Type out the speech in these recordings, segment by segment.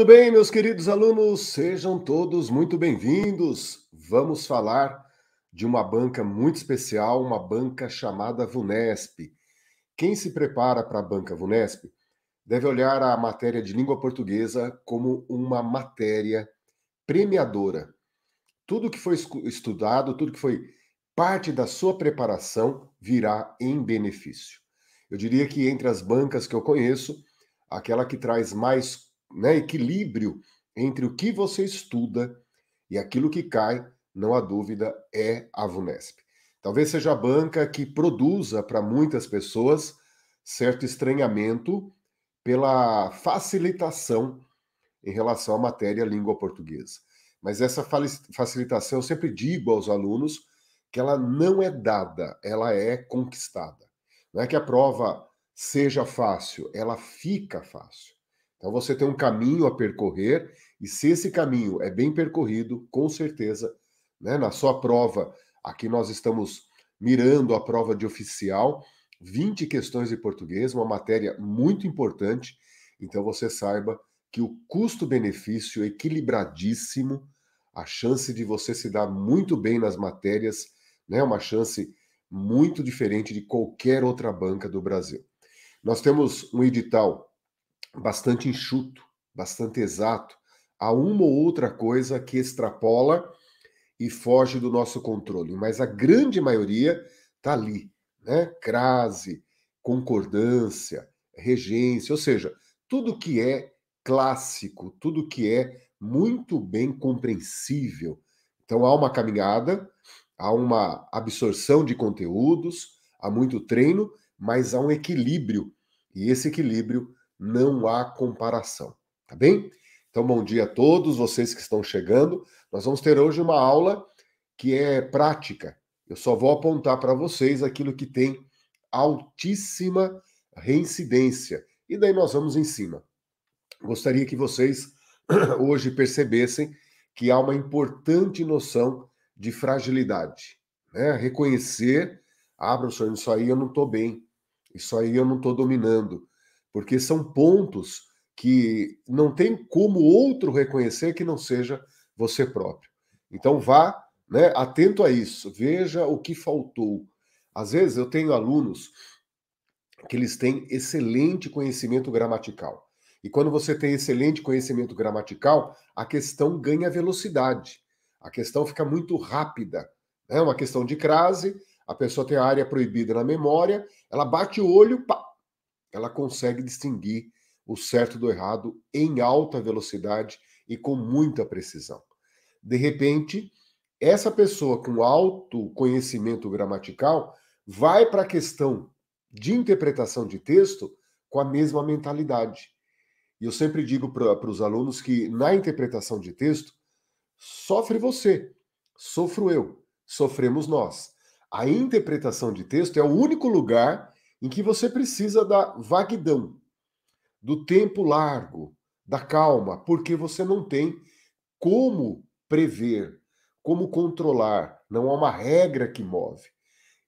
Tudo bem, meus queridos alunos? Sejam todos muito bem-vindos. Vamos falar de uma banca muito especial, uma banca chamada VUNESP. Quem se prepara para a banca VUNESP deve olhar a matéria de língua portuguesa como uma matéria premiadora. Tudo que foi estudado, tudo que foi parte da sua preparação virá em benefício. Eu diria que entre as bancas que eu conheço, aquela que traz mais né, equilíbrio entre o que você estuda e aquilo que cai, não há dúvida, é a VUNESP. Talvez seja a banca que produza para muitas pessoas certo estranhamento pela facilitação em relação à matéria língua portuguesa. Mas essa facilitação, eu sempre digo aos alunos que ela não é dada, ela é conquistada. Não é que a prova seja fácil, ela fica fácil. Então você tem um caminho a percorrer, e se esse caminho é bem percorrido, com certeza, né, na sua prova, aqui nós estamos mirando a prova de oficial, 20 questões de português, uma matéria muito importante. Então você saiba que o custo-benefício é equilibradíssimo, a chance de você se dar muito bem nas matérias, né, uma chance muito diferente de qualquer outra banca do Brasil. Nós temos um edital bastante enxuto, bastante exato. Há uma ou outra coisa que extrapola e foge do nosso controle, mas a grande maioria está ali, né? Crase, concordância, regência, ou seja, tudo que é clássico, tudo que é muito bem compreensível. Então há uma caminhada, há uma absorção de conteúdos, há muito treino, mas há um equilíbrio. E esse equilíbrio não há comparação, tá bem? Então, bom dia a todos vocês que estão chegando. Nós vamos ter hoje uma aula que é prática. Eu só vou apontar para vocês aquilo que tem altíssima reincidência. E daí nós vamos em cima. Gostaria que vocês hoje percebessem que há uma importante noção de fragilidade. Né? Reconhecer, ah, professor, isso aí eu não estou bem, isso aí eu não estou dominando, porque são pontos que não tem como outro reconhecer que não seja você próprio. Então vá, né, atento a isso, veja o que faltou. Às vezes eu tenho alunos que eles têm excelente conhecimento gramatical. E quando você tem excelente conhecimento gramatical, a questão ganha velocidade. A questão fica muito rápida. É uma questão de crase, a pessoa tem a área proibida na memória, ela bate o olho, pá, ela consegue distinguir o certo do errado em alta velocidade e com muita precisão. De repente, essa pessoa com alto conhecimento gramatical vai para a questão de interpretação de texto com a mesma mentalidade. E eu sempre digo para os alunos que na interpretação de texto, sofre você, sofro eu, sofremos nós. A interpretação de texto é o único lugar em que você precisa da vaguidão, do tempo largo, da calma, porque você não tem como prever, como controlar, não há uma regra que move.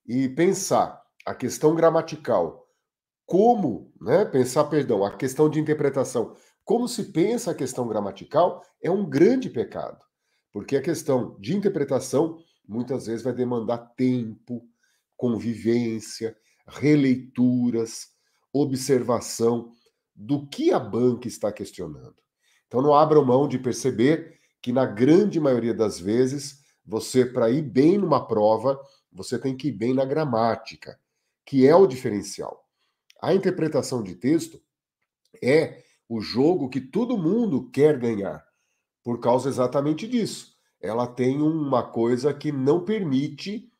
E pensar a questão gramatical, como, né, pensar, perdão, a questão de interpretação, como se pensa a questão gramatical é um grande pecado, porque a questão de interpretação muitas vezes vai demandar tempo, convivência, releituras, observação do que a banca está questionando. Então não abram mão de perceber que na grande maioria das vezes, você para ir bem numa prova, você tem que ir bem na gramática, que é o diferencial. A interpretação de texto é o jogo que todo mundo quer ganhar, por causa exatamente disso. Ela tem uma coisa que não permite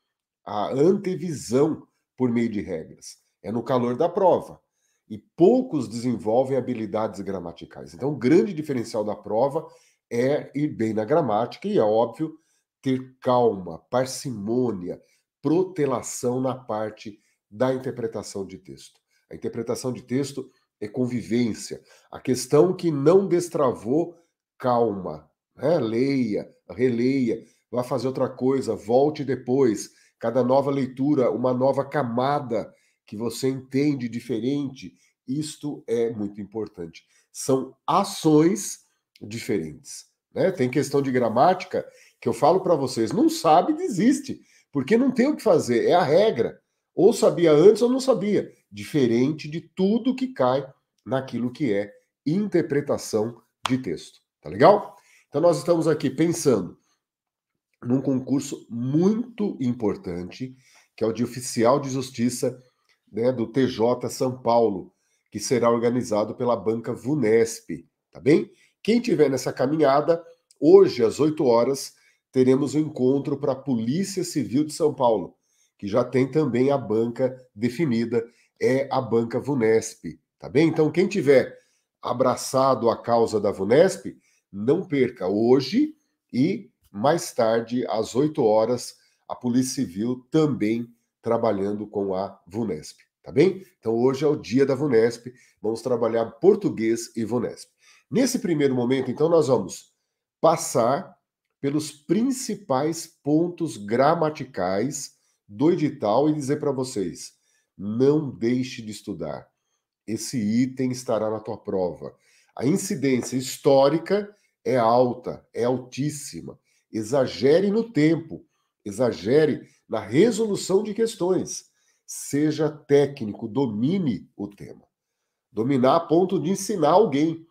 a antevisão por meio de regras. É no calor da prova. E poucos desenvolvem habilidades gramaticais. Então, o grande diferencial da prova é ir bem na gramática e, é óbvio, ter calma, parcimônia, protelação na parte da interpretação de texto. A interpretação de texto é convivência. A questão que não destravou, calma. Né? Leia, releia, vá fazer outra coisa, volte depois cada nova leitura, uma nova camada que você entende diferente. Isto é muito importante. São ações diferentes. Né? Tem questão de gramática que eu falo para vocês, não sabe, desiste, porque não tem o que fazer, é a regra. Ou sabia antes ou não sabia, diferente de tudo que cai naquilo que é interpretação de texto. Tá legal? Então nós estamos aqui pensando num concurso muito importante, que é o de oficial de justiça né, do TJ São Paulo, que será organizado pela banca Vunesp, tá bem? Quem tiver nessa caminhada, hoje às 8 horas, teremos o um encontro para a Polícia Civil de São Paulo, que já tem também a banca definida, é a banca Vunesp, tá bem? Então quem tiver abraçado a causa da Vunesp, não perca hoje e mais tarde, às 8 horas, a Polícia Civil também trabalhando com a Vunesp, tá bem? Então hoje é o dia da Vunesp, vamos trabalhar português e Vunesp. Nesse primeiro momento, então, nós vamos passar pelos principais pontos gramaticais do edital e dizer para vocês: não deixe de estudar. Esse item estará na tua prova. A incidência histórica é alta, é altíssima. Exagere no tempo, exagere na resolução de questões. Seja técnico, domine o tema. Dominar a ponto de ensinar alguém.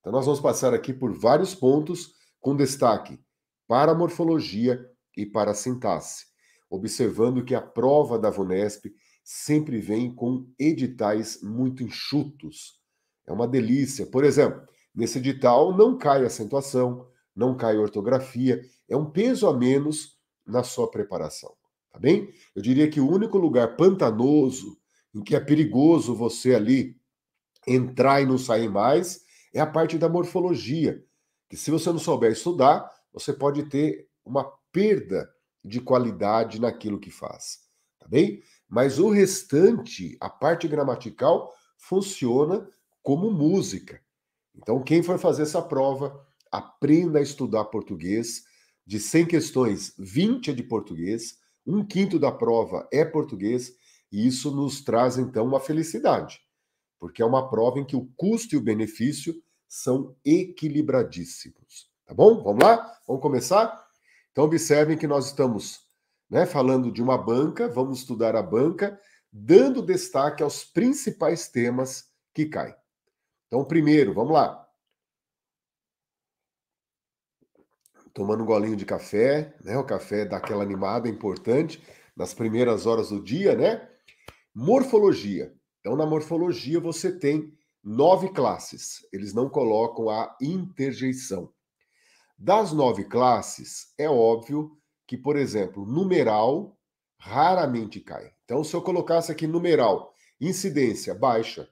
Então, nós vamos passar aqui por vários pontos, com destaque para a morfologia e para a sintaxe, observando que a prova da VUNESP sempre vem com editais muito enxutos. É uma delícia. Por exemplo, nesse edital não cai acentuação, não cai ortografia, é um peso a menos na sua preparação, tá bem? Eu diria que o único lugar pantanoso em que é perigoso você ali entrar e não sair mais é a parte da morfologia, que se você não souber estudar, você pode ter uma perda de qualidade naquilo que faz, tá bem? Mas o restante, a parte gramatical, funciona como música. Então, quem for fazer essa prova, aprenda a estudar português, de 100 questões, 20 é de português, um quinto da prova é português, e isso nos traz então uma felicidade, porque é uma prova em que o custo e o benefício são equilibradíssimos. Tá bom? Vamos lá? Vamos começar? Então, observem que nós estamos né, falando de uma banca, vamos estudar a banca, dando destaque aos principais temas que caem. Então, primeiro, vamos lá. Tomando um golinho de café, né? O café dá aquela animada importante nas primeiras horas do dia, né? Morfologia. Então, na morfologia você tem nove classes. Eles não colocam a interjeição. Das nove classes, é óbvio que, por exemplo, numeral raramente cai. Então, se eu colocasse aqui numeral, incidência baixa,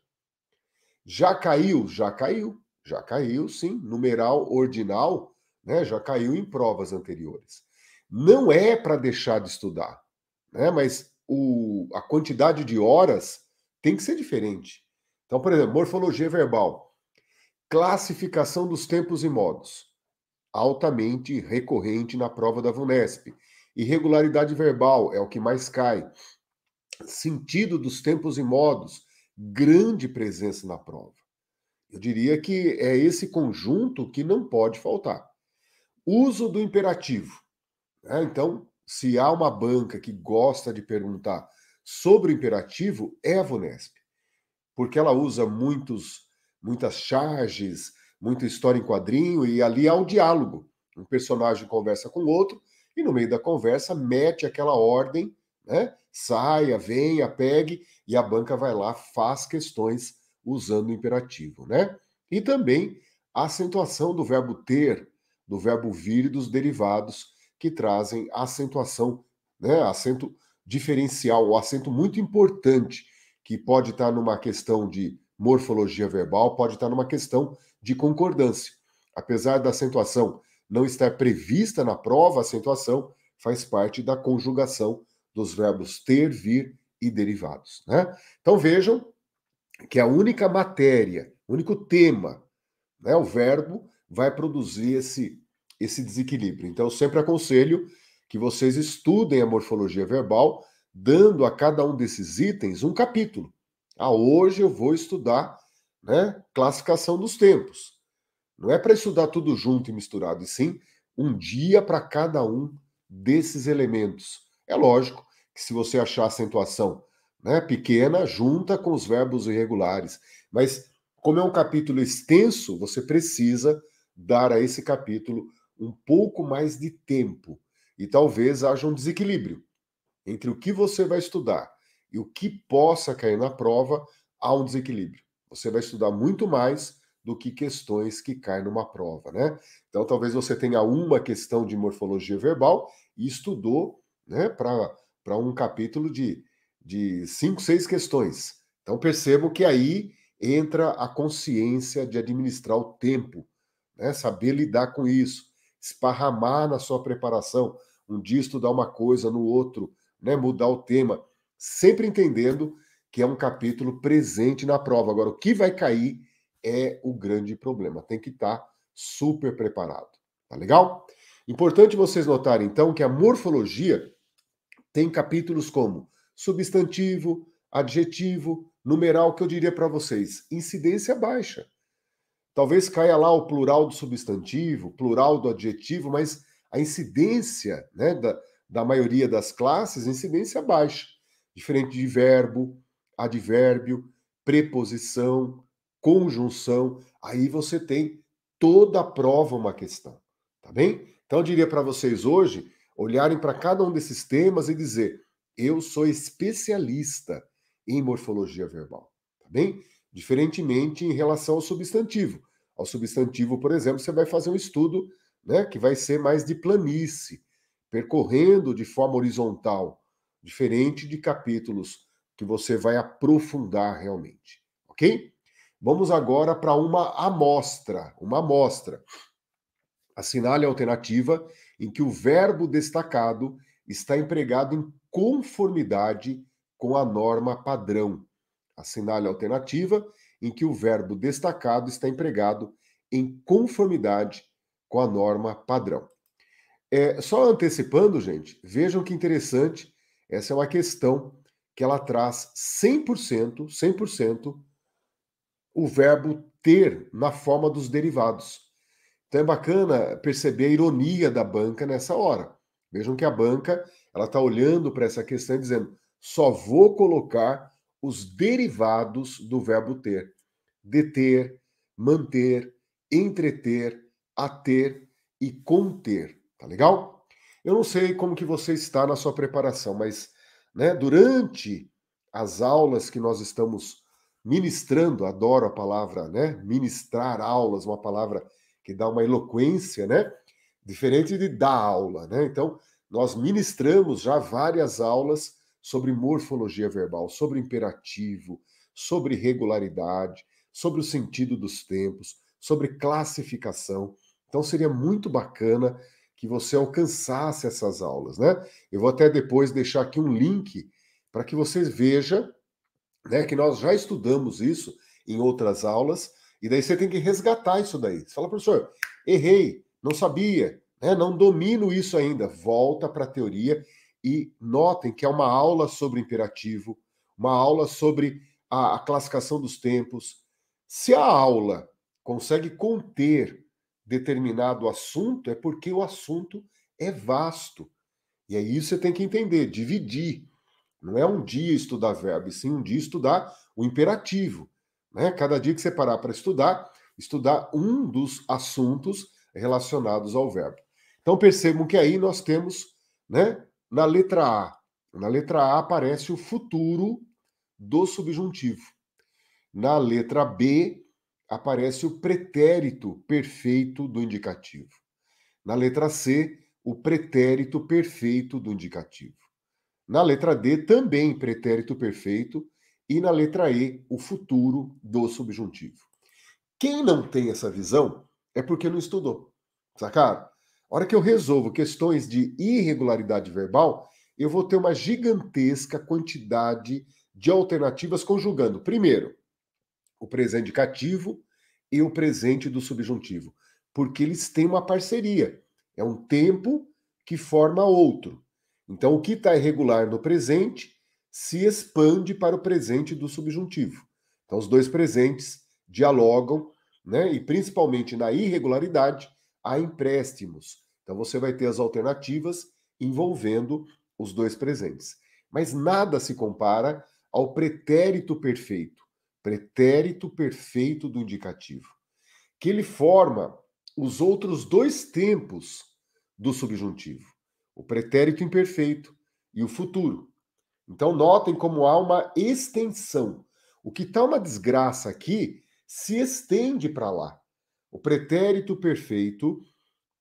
já caiu, já caiu, já caiu, sim. Numeral ordinal né? Já caiu em provas anteriores. Não é para deixar de estudar, né? Mas o, a quantidade de horas tem que ser diferente. Então, por exemplo, morfologia verbal, classificação dos tempos e modos, altamente recorrente na prova da VUNESP. Irregularidade verbal é o que mais cai. Sentido dos tempos e modos, grande presença na prova. Eu diria que é esse conjunto que não pode faltar. Uso do imperativo. Né? Então, se há uma banca que gosta de perguntar sobre o imperativo, é a Vunesp. Porque ela usa muitos, muitas charges, muita história em quadrinho, e ali há um diálogo. Um personagem conversa com o outro, e no meio da conversa mete aquela ordem, né? Saia, venha, pegue, e a banca vai lá, faz questões usando o imperativo, né? E também a acentuação do verbo ter, do verbo vir e dos derivados que trazem acentuação, né, acento diferencial, o acento muito importante que pode estar numa questão de morfologia verbal, pode estar numa questão de concordância. Apesar da acentuação não estar prevista na prova, a acentuação faz parte da conjugação dos verbos ter, vir e derivados. Né? Então vejam que a única matéria, o único tema, né, o verbo, vai produzir esse, esse desequilíbrio. Então, eu sempre aconselho que vocês estudem a morfologia verbal, dando a cada um desses itens um capítulo. Ah, hoje eu vou estudar né, classificação dos tempos. Não é para estudar tudo junto e misturado, e sim um dia para cada um desses elementos. É lógico que se você achar acentuação né, pequena, junta com os verbos irregulares. Mas, como é um capítulo extenso, você precisa dar a esse capítulo um pouco mais de tempo. E talvez haja um desequilíbrio entre o que você vai estudar e o que possa cair na prova, há um desequilíbrio. Você vai estudar muito mais do que questões que caem numa prova, né? Então, talvez você tenha uma questão de morfologia verbal e estudou, né, para um capítulo de, de cinco, seis questões. Então, percebo que aí entra a consciência de administrar o tempo, né? Saber lidar com isso, esparramar na sua preparação. Um dia estudar uma coisa, no outro, né? Mudar o tema, sempre entendendo que é um capítulo presente na prova. Agora, o que vai cair é o grande problema. Tem que estar tá super preparado. Tá legal? Importante vocês notarem, então, que a morfologia tem capítulos como substantivo, adjetivo, numeral, que eu diria para vocês, incidência baixa. Talvez caia lá o plural do substantivo, plural do adjetivo, mas a incidência né, da, da maioria das classes, incidência baixa. Diferente de verbo, advérbio, preposição, conjunção, aí você tem toda a prova uma questão, tá bem? Então eu diria para vocês hoje olharem para cada um desses temas e dizer: eu sou especialista em morfologia verbal, tá bem? Diferentemente em relação ao substantivo. Ao substantivo, por exemplo, você vai fazer um estudo, né, que vai ser mais de planície, percorrendo de forma horizontal, diferente de capítulos que você vai aprofundar realmente, ok? Vamos agora para uma amostra, uma amostra. Assinale a alternativa em que o verbo destacado está empregado em conformidade com a norma padrão. Assinale a alternativa em que o verbo destacado está empregado em conformidade com a norma padrão. É, só antecipando, gente, vejam que interessante, essa é uma questão que ela traz 100%, 100% o verbo ter na forma dos derivados. Então é bacana perceber a ironia da banca nessa hora. Vejam que a banca ela está olhando para essa questão e dizendo: só vou colocar os derivados do verbo ter. Deter, manter, entreter, ater e conter. Tá legal? Eu não sei como que você está na sua preparação, mas né, durante as aulas que nós estamos ministrando, adoro a palavra, né? Ministrar aulas, uma palavra que dá uma eloquência, né? Diferente de dar aula, né? Então, nós ministramos já várias aulas sobre morfologia verbal, sobre imperativo, sobre regularidade, sobre o sentido dos tempos, sobre classificação. Então, seria muito bacana que você alcançasse essas aulas, né? Eu vou até depois deixar aqui um link para que você veja né, que nós já estudamos isso em outras aulas, e daí você tem que resgatar isso daí. Você fala, professor, errei, não sabia, né, não domino isso ainda. Volta para a teoria e notem que é uma aula sobre imperativo, uma aula sobre a, a classificação dos tempos. Se a aula consegue conter determinado assunto, é porque o assunto é vasto. E aí você tem que entender, dividir. Não é um dia estudar verbo, sim um dia estudar o imperativo. Né? Cada dia que você parar para estudar, estudar um dos assuntos relacionados ao verbo. Então percebam que aí nós temos, né, na letra A, na letra A aparece o futuro do subjuntivo. Na letra B aparece o pretérito perfeito do indicativo. Na letra C, o pretérito perfeito do indicativo. Na letra D, também pretérito perfeito. E na letra E, o futuro do subjuntivo. Quem não tem essa visão é porque não estudou. Sacaram? A hora que eu resolvo questões de irregularidade verbal, eu vou ter uma gigantesca quantidade de alternativas conjugando, primeiro, o presente indicativo e o presente do subjuntivo, porque eles têm uma parceria. É um tempo que forma outro. Então, o que está irregular no presente se expande para o presente do subjuntivo. Então, os dois presentes dialogam né? E principalmente na irregularidade, há empréstimos. Então você vai ter as alternativas envolvendo os dois presentes. Mas nada se compara ao pretérito perfeito, pretérito perfeito do indicativo, que ele forma os outros dois tempos do subjuntivo, o pretérito imperfeito e o futuro. Então notem como há uma extensão. O que está uma desgraça aqui se estende para lá. O pretérito perfeito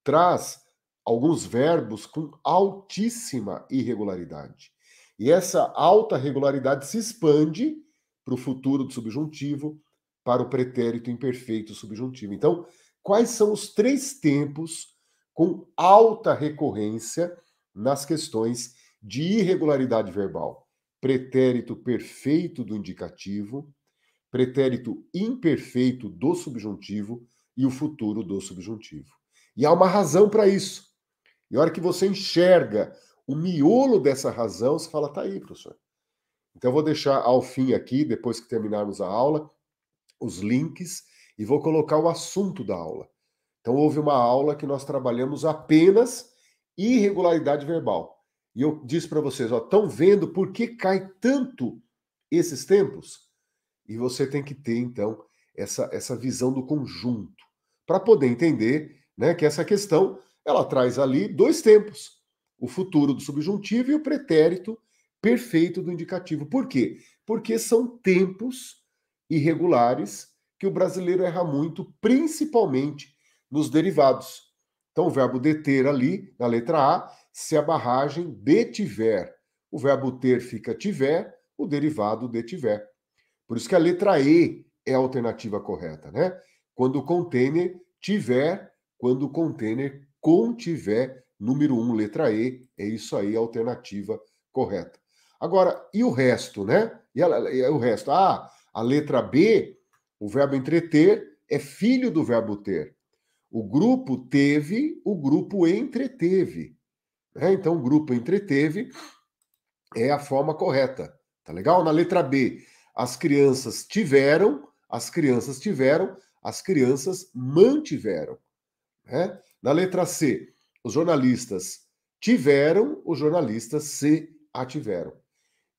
traz alguns verbos com altíssima irregularidade. E essa alta regularidade se expande para o futuro do subjuntivo, para o pretérito imperfeito subjuntivo. Então, quais são os três tempos com alta recorrência nas questões de irregularidade verbal? Pretérito perfeito do indicativo, pretérito imperfeito do subjuntivo e o futuro do subjuntivo. E há uma razão para isso. E a hora que você enxerga o miolo dessa razão, você fala, tá aí, professor. Então eu vou deixar ao fim aqui, depois que terminarmos a aula, os links e vou colocar o assunto da aula. Então houve uma aula que nós trabalhamos apenas irregularidade verbal. E eu disse para vocês, ó, estão vendo por que cai tanto esses tempos? E você tem que ter então essa essa visão do conjunto para poder entender, né, que essa questão ela traz ali dois tempos: o futuro do subjuntivo e o pretérito perfeito do indicativo. Por quê? Porque são tempos irregulares que o brasileiro erra muito, principalmente nos derivados. Então, o verbo deter ali, na letra A, se a barragem detiver. O verbo ter fica tiver, o derivado detiver. Por isso que a letra E é a alternativa correta, né? Quando o container tiver, quando o container contiver número 1, letra E, é isso aí a alternativa correta. Agora, e o resto, né? E, e o resto? Ah, a letra B, o verbo entreter é filho do verbo ter. O grupo teve, o grupo entreteve. Né? Então, o grupo entreteve é a forma correta. Tá legal? Na letra B, as crianças tiveram, as crianças tiveram, as crianças mantiveram. Né? Na letra C, os jornalistas tiveram, os jornalistas se ativeram.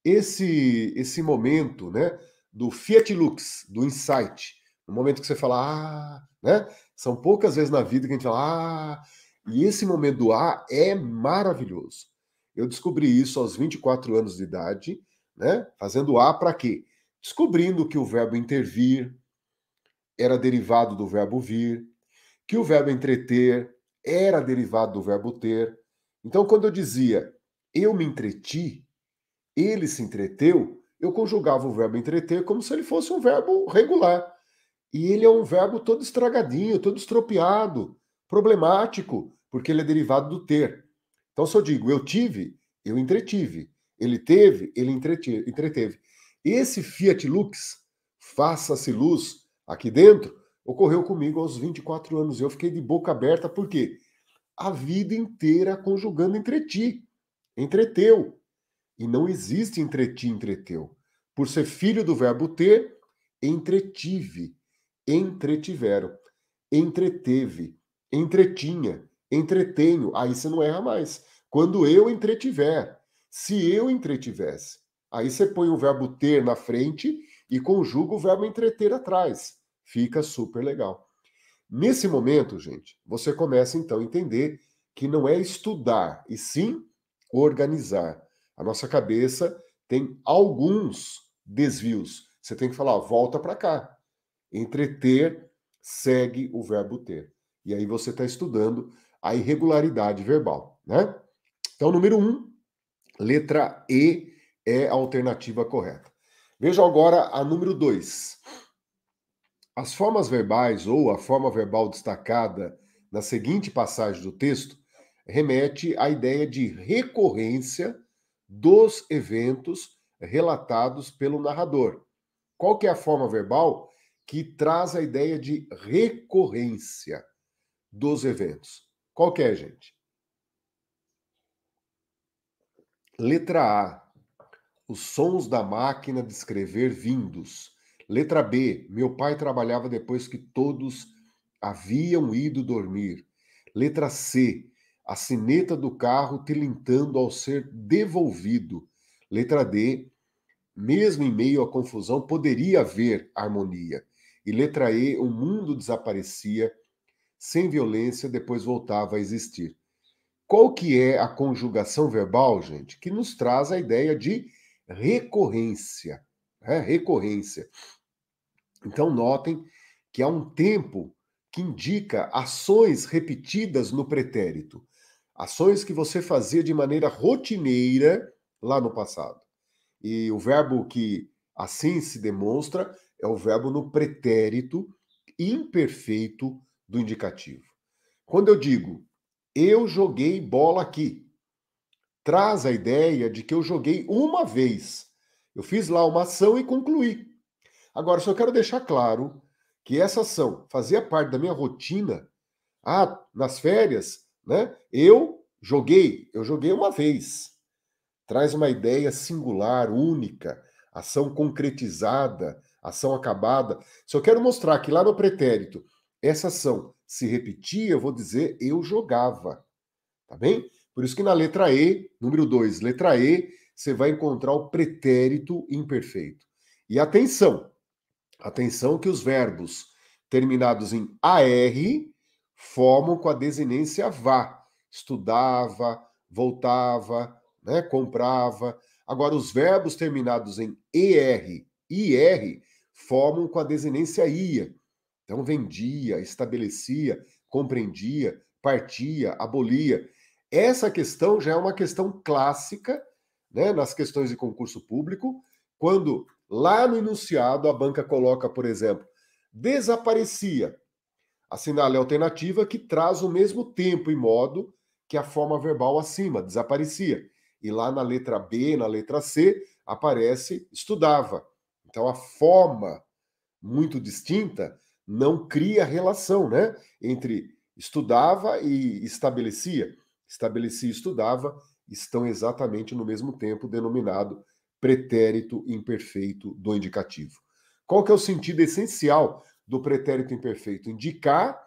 Esse esse momento, né, do Fiat Lux, do insight, no momento que você fala, ah, né? São poucas vezes na vida que a gente fala, ah, e esse momento do ah é maravilhoso. Eu descobri isso aos 24 anos de idade, né? Fazendo A para quê? Descobrindo que o verbo intervir era derivado do verbo vir, que o verbo entreter era derivado do verbo ter. Então, quando eu dizia eu me entreti, ele se entreteu, eu conjugava o verbo entreter como se ele fosse um verbo regular. E ele é um verbo todo estragadinho, todo estropiado, problemático, porque ele é derivado do ter. Então, se eu digo eu tive, eu entretive. Ele teve, ele entreteve. Esse Fiat Lux, faça-se luz aqui dentro, ocorreu comigo aos 24 anos. Eu fiquei de boca aberta, porque a vida inteira conjugando entreti, entreteu. E não existe entreti, entreteu. Por ser filho do verbo ter, entretive, entretiveram, entreteve, entretinha, entretenho. Aí você não erra mais. Quando eu entretiver, se eu entretivesse, aí você põe o verbo ter na frente e conjuga o verbo entreter atrás fica super legal. Nesse momento, gente, você começa então a entender que não é estudar, e sim organizar. A nossa cabeça tem alguns desvios. Você tem que falar, volta para cá. Entreter segue o verbo ter. E aí você está estudando a irregularidade verbal, né? Então, número um, letra E é a alternativa correta. Veja agora a número dois. As formas verbais ou a forma verbal destacada na seguinte passagem do texto remete à ideia de recorrência dos eventos relatados pelo narrador. Qual que é a forma verbal que traz a ideia de recorrência dos eventos? Qual que é, gente? Letra A. Os sons da máquina de escrever vindos Letra B, meu pai trabalhava depois que todos haviam ido dormir. Letra C, a sineta do carro tilintando ao ser devolvido. Letra D, mesmo em meio à confusão, poderia haver harmonia. E letra E, o mundo desaparecia sem violência, depois voltava a existir. Qual que é a conjugação verbal, gente? Que nos traz a ideia de recorrência. Né? Recorrência. Então, notem que há um tempo que indica ações repetidas no pretérito. Ações que você fazia de maneira rotineira lá no passado. E o verbo que assim se demonstra é o verbo no pretérito imperfeito do indicativo. Quando eu digo eu joguei bola aqui, traz a ideia de que eu joguei uma vez. Eu fiz lá uma ação e concluí. Agora, só quero deixar claro que essa ação fazia parte da minha rotina. Ah, nas férias, né? Eu joguei, eu joguei uma vez. Traz uma ideia singular, única, ação concretizada, ação acabada. Se eu quero mostrar que lá no pretérito essa ação se repetia, eu vou dizer eu jogava. Tá bem? Por isso que na letra E, número 2, letra E, você vai encontrar o pretérito imperfeito. E atenção, atenção que os verbos terminados em AR formam com a desinência vá. Estudava, voltava, né, comprava. Agora, os verbos terminados em ER, IR, formam com a desinência ia. Então, vendia, estabelecia, compreendia, partia, abolia. Essa questão já é uma questão clássica né, nas questões de concurso público, quando lá no enunciado a banca coloca, por exemplo, desaparecia. Assinale a alternativa que traz o mesmo tempo e modo que a forma verbal acima, desaparecia. E lá na letra B, na letra C, aparece estudava. Então a forma muito distinta não cria relação, né? Entre estudava e estabelecia. Estabelecia e estudava estão exatamente no mesmo tempo, denominado pretérito imperfeito do indicativo. Qual que é o sentido essencial do pretérito imperfeito? Indicar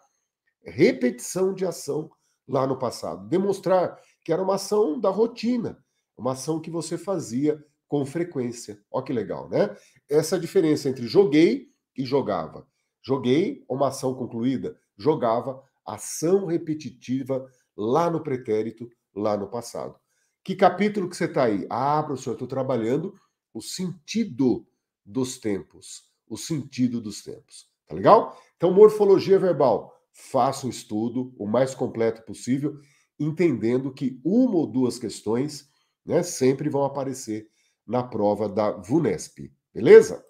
repetição de ação lá no passado, demonstrar que era uma ação da rotina, uma ação que você fazia com frequência. Olha que legal, né? Essa diferença entre joguei e jogava. Joguei, uma ação concluída. Jogava, ação repetitiva lá no pretérito, lá no passado. Que capítulo que você está aí? Ah, professor, estou trabalhando o sentido dos tempos. O sentido dos tempos. Tá legal? Então, morfologia verbal. Faça um estudo o mais completo possível, entendendo que uma ou duas questões né, sempre vão aparecer na prova da VUNESP. Beleza?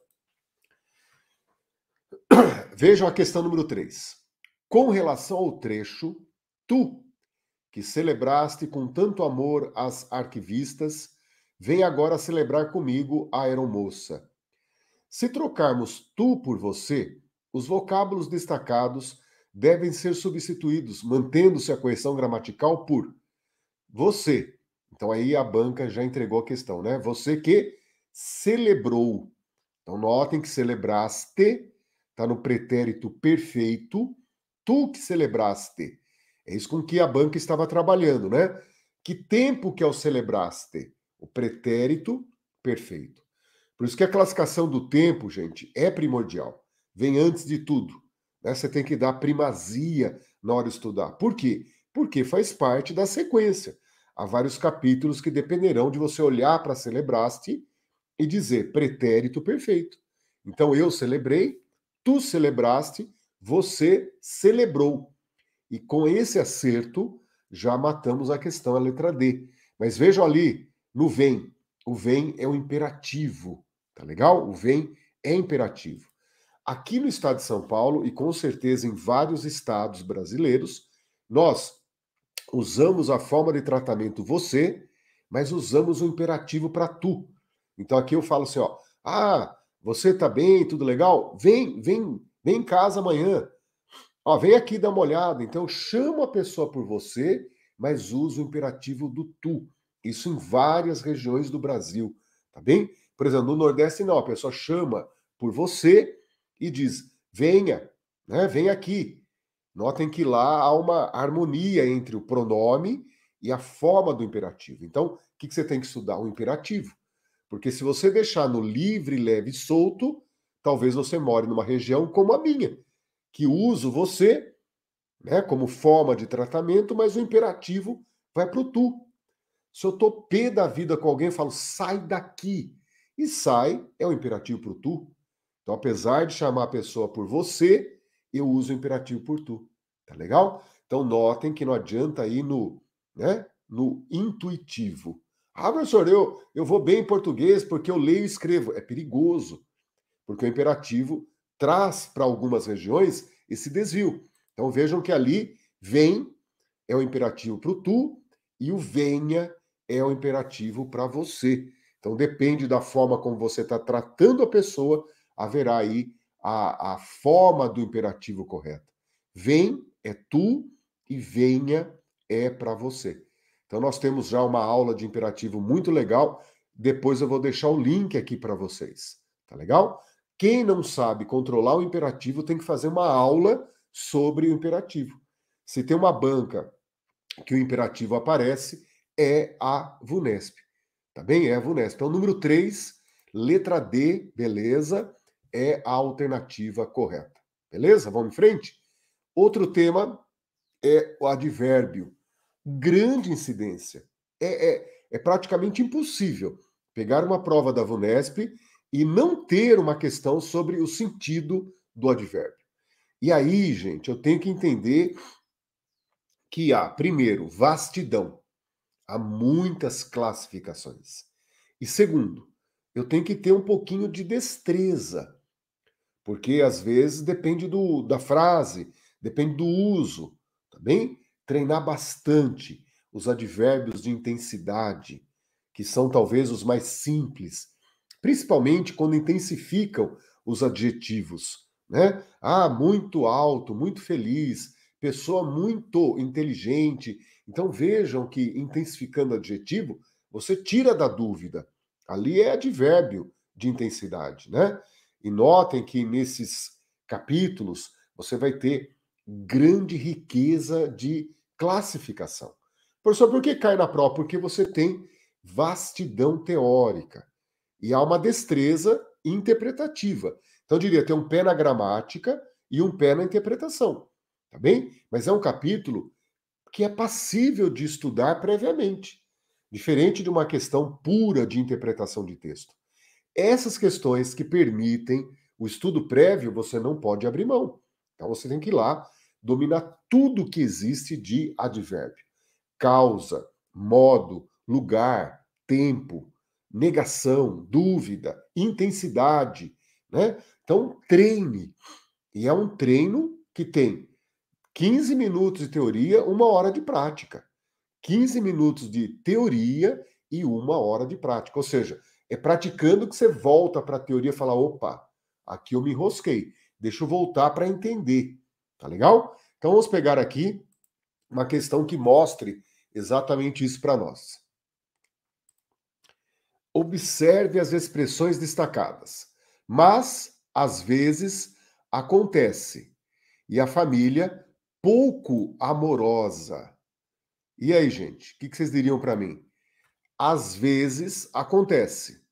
Vejam a questão número 3. Com relação ao trecho, tu, que celebraste com tanto amor as arquivistas, vem agora celebrar comigo a aeromoça. Se trocarmos tu por você, os vocábulos destacados devem ser substituídos, mantendo-se a correção gramatical por você. Então aí a banca já entregou a questão, né? Você que celebrou. Então notem que celebraste está no pretérito perfeito, tu que celebraste. É isso com que a banca estava trabalhando, né? Que tempo que é o celebraste? O pretérito perfeito. Por isso que a classificação do tempo, gente, é primordial. Vem antes de tudo. Né? Você tem que dar primazia na hora de estudar. Por quê? Porque faz parte da sequência. Há vários capítulos que dependerão de você olhar para celebraste e dizer pretérito perfeito. Então eu celebrei, tu celebraste, você celebrou. E com esse acerto, já matamos a questão, a letra D. Mas vejam ali, no vem. O vem é o imperativo, tá legal? O vem é imperativo. Aqui no estado de São Paulo, e com certeza em vários estados brasileiros, nós usamos a forma de tratamento você, mas usamos o imperativo para tu. Então aqui eu falo assim, ó, ah, você tá bem, tudo legal? Vem, vem, vem em casa amanhã. Ó, vem aqui dar uma olhada. Então, chama a pessoa por você, mas usa o imperativo do tu. Isso em várias regiões do Brasil, tá bem? Por exemplo, no Nordeste não, a pessoa chama por você e diz: venha, né? Vem aqui. Notem que lá há uma harmonia entre o pronome e a forma do imperativo. Então, o que você tem que estudar? O imperativo. Porque se você deixar no livre, leve e solto, talvez você more numa região como a minha, que uso você né, como forma de tratamento, mas o imperativo vai para o tu. Se eu estou pé da vida com alguém, eu falo, sai daqui. E sai é o imperativo para o tu. Então, apesar de chamar a pessoa por você, eu uso o imperativo por tu. Tá legal? Então, notem que não adianta ir no, né, no intuitivo. Ah, professor, eu, eu vou bem em português porque eu leio e escrevo. É perigoso, porque o imperativo traz para algumas regiões esse desvio. Então vejam que ali vem é o imperativo para o tu e o venha é o imperativo para você. Então depende da forma como você está tratando a pessoa, haverá aí a, a forma do imperativo correta. Vem é tu e venha é para você. Então nós temos já uma aula de imperativo muito legal. Depois eu vou deixar o link aqui para vocês. Tá legal? Quem não sabe controlar o imperativo tem que fazer uma aula sobre o imperativo. Se tem uma banca que o imperativo aparece, é a VUNESP. Tá bem? É a VUNESP. Então, número 3, letra D, beleza, é a alternativa correta. Beleza? Vamos em frente? Outro tema é o advérbio. Grande incidência. É, é, é praticamente impossível pegar uma prova da VUNESP e não ter uma questão sobre o sentido do advérbio. E aí, gente, eu tenho que entender que há, primeiro, vastidão. Há muitas classificações. E segundo, eu tenho que ter um pouquinho de destreza. Porque às vezes depende do, da frase, depende do uso, tá bem? Treinar bastante os advérbios de intensidade, que são talvez os mais simples, principalmente quando intensificam os adjetivos né? Ah, muito alto, muito feliz, pessoa muito inteligente. Então vejam que intensificando adjetivo, você tira da dúvida. Ali é advérbio de intensidade, né? E notem que nesses capítulos você vai ter grande riqueza de classificação. Professor, por que cai na prova? Porque você tem vastidão teórica e há uma destreza interpretativa. Então, eu diria ter um pé na gramática e um pé na interpretação, tá bem? Mas é um capítulo que é passível de estudar previamente, diferente de uma questão pura de interpretação de texto. Essas questões que permitem o estudo prévio, você não pode abrir mão. Então, você tem que ir lá dominar tudo que existe de advérbio: causa, modo, lugar, tempo, negação, dúvida, intensidade, né? Então, treine. E é um treino que tem 15 minutos de teoria, uma hora de prática. 15 minutos de teoria e uma hora de prática. Ou seja, é praticando que você volta para a teoria e fala: opa, aqui eu me enrosquei. Deixa eu voltar para entender. Tá legal? Então vamos pegar aqui uma questão que mostre exatamente isso para nós. Observe as expressões destacadas. Mas às vezes acontece. E a família pouco amorosa. E aí, gente, o que vocês diriam para mim? Às vezes acontece.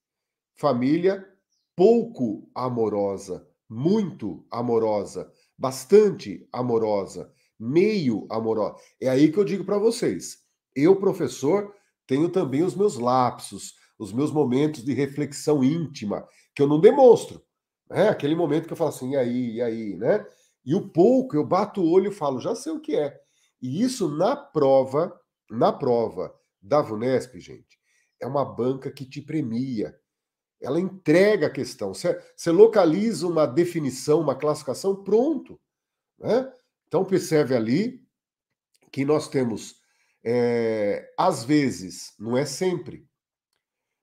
Família pouco amorosa, muito amorosa, bastante amorosa, meio amorosa. É aí que eu digo para vocês. Eu, professor, tenho também os meus lapsos, os meus momentos de reflexão íntima, que eu não demonstro. Né? Aquele momento que eu falo assim, e aí, e aí, né? E o pouco, eu bato o olho e falo, já sei o que é. E isso na prova, na prova da VUNESP, gente, é uma banca que te premia. Ela entrega a questão. Você, localiza uma definição, uma classificação, pronto. Né? Então, observe ali que nós temos, é, às vezes, não é sempre.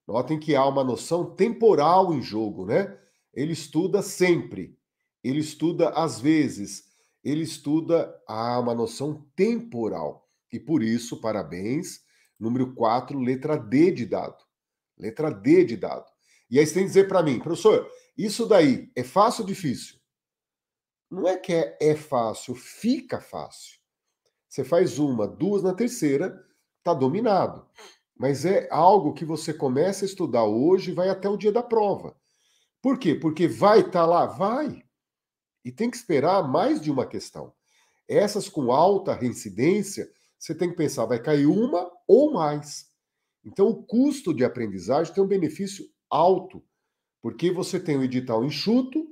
Notem que há uma noção temporal em jogo, né? Ele estuda sempre, ele estuda às vezes, ele estuda há uma noção temporal. E por isso, parabéns, número 4, letra D de dado. Letra D de dado. E aí você tem que dizer para mim, professor, isso daí é fácil ou difícil? Não é que é, é fácil, fica fácil. Você faz uma, duas, na terceira, tá dominado. Mas é algo que você começa a estudar hoje e vai até o dia da prova. Por quê? Porque vai estar tá lá? Vai. E tem que esperar mais de uma questão. Essas com alta reincidência, você tem que pensar, vai cair uma ou mais. Então, o custo de aprendizagem tem um benefício alto, porque você tem um edital enxuto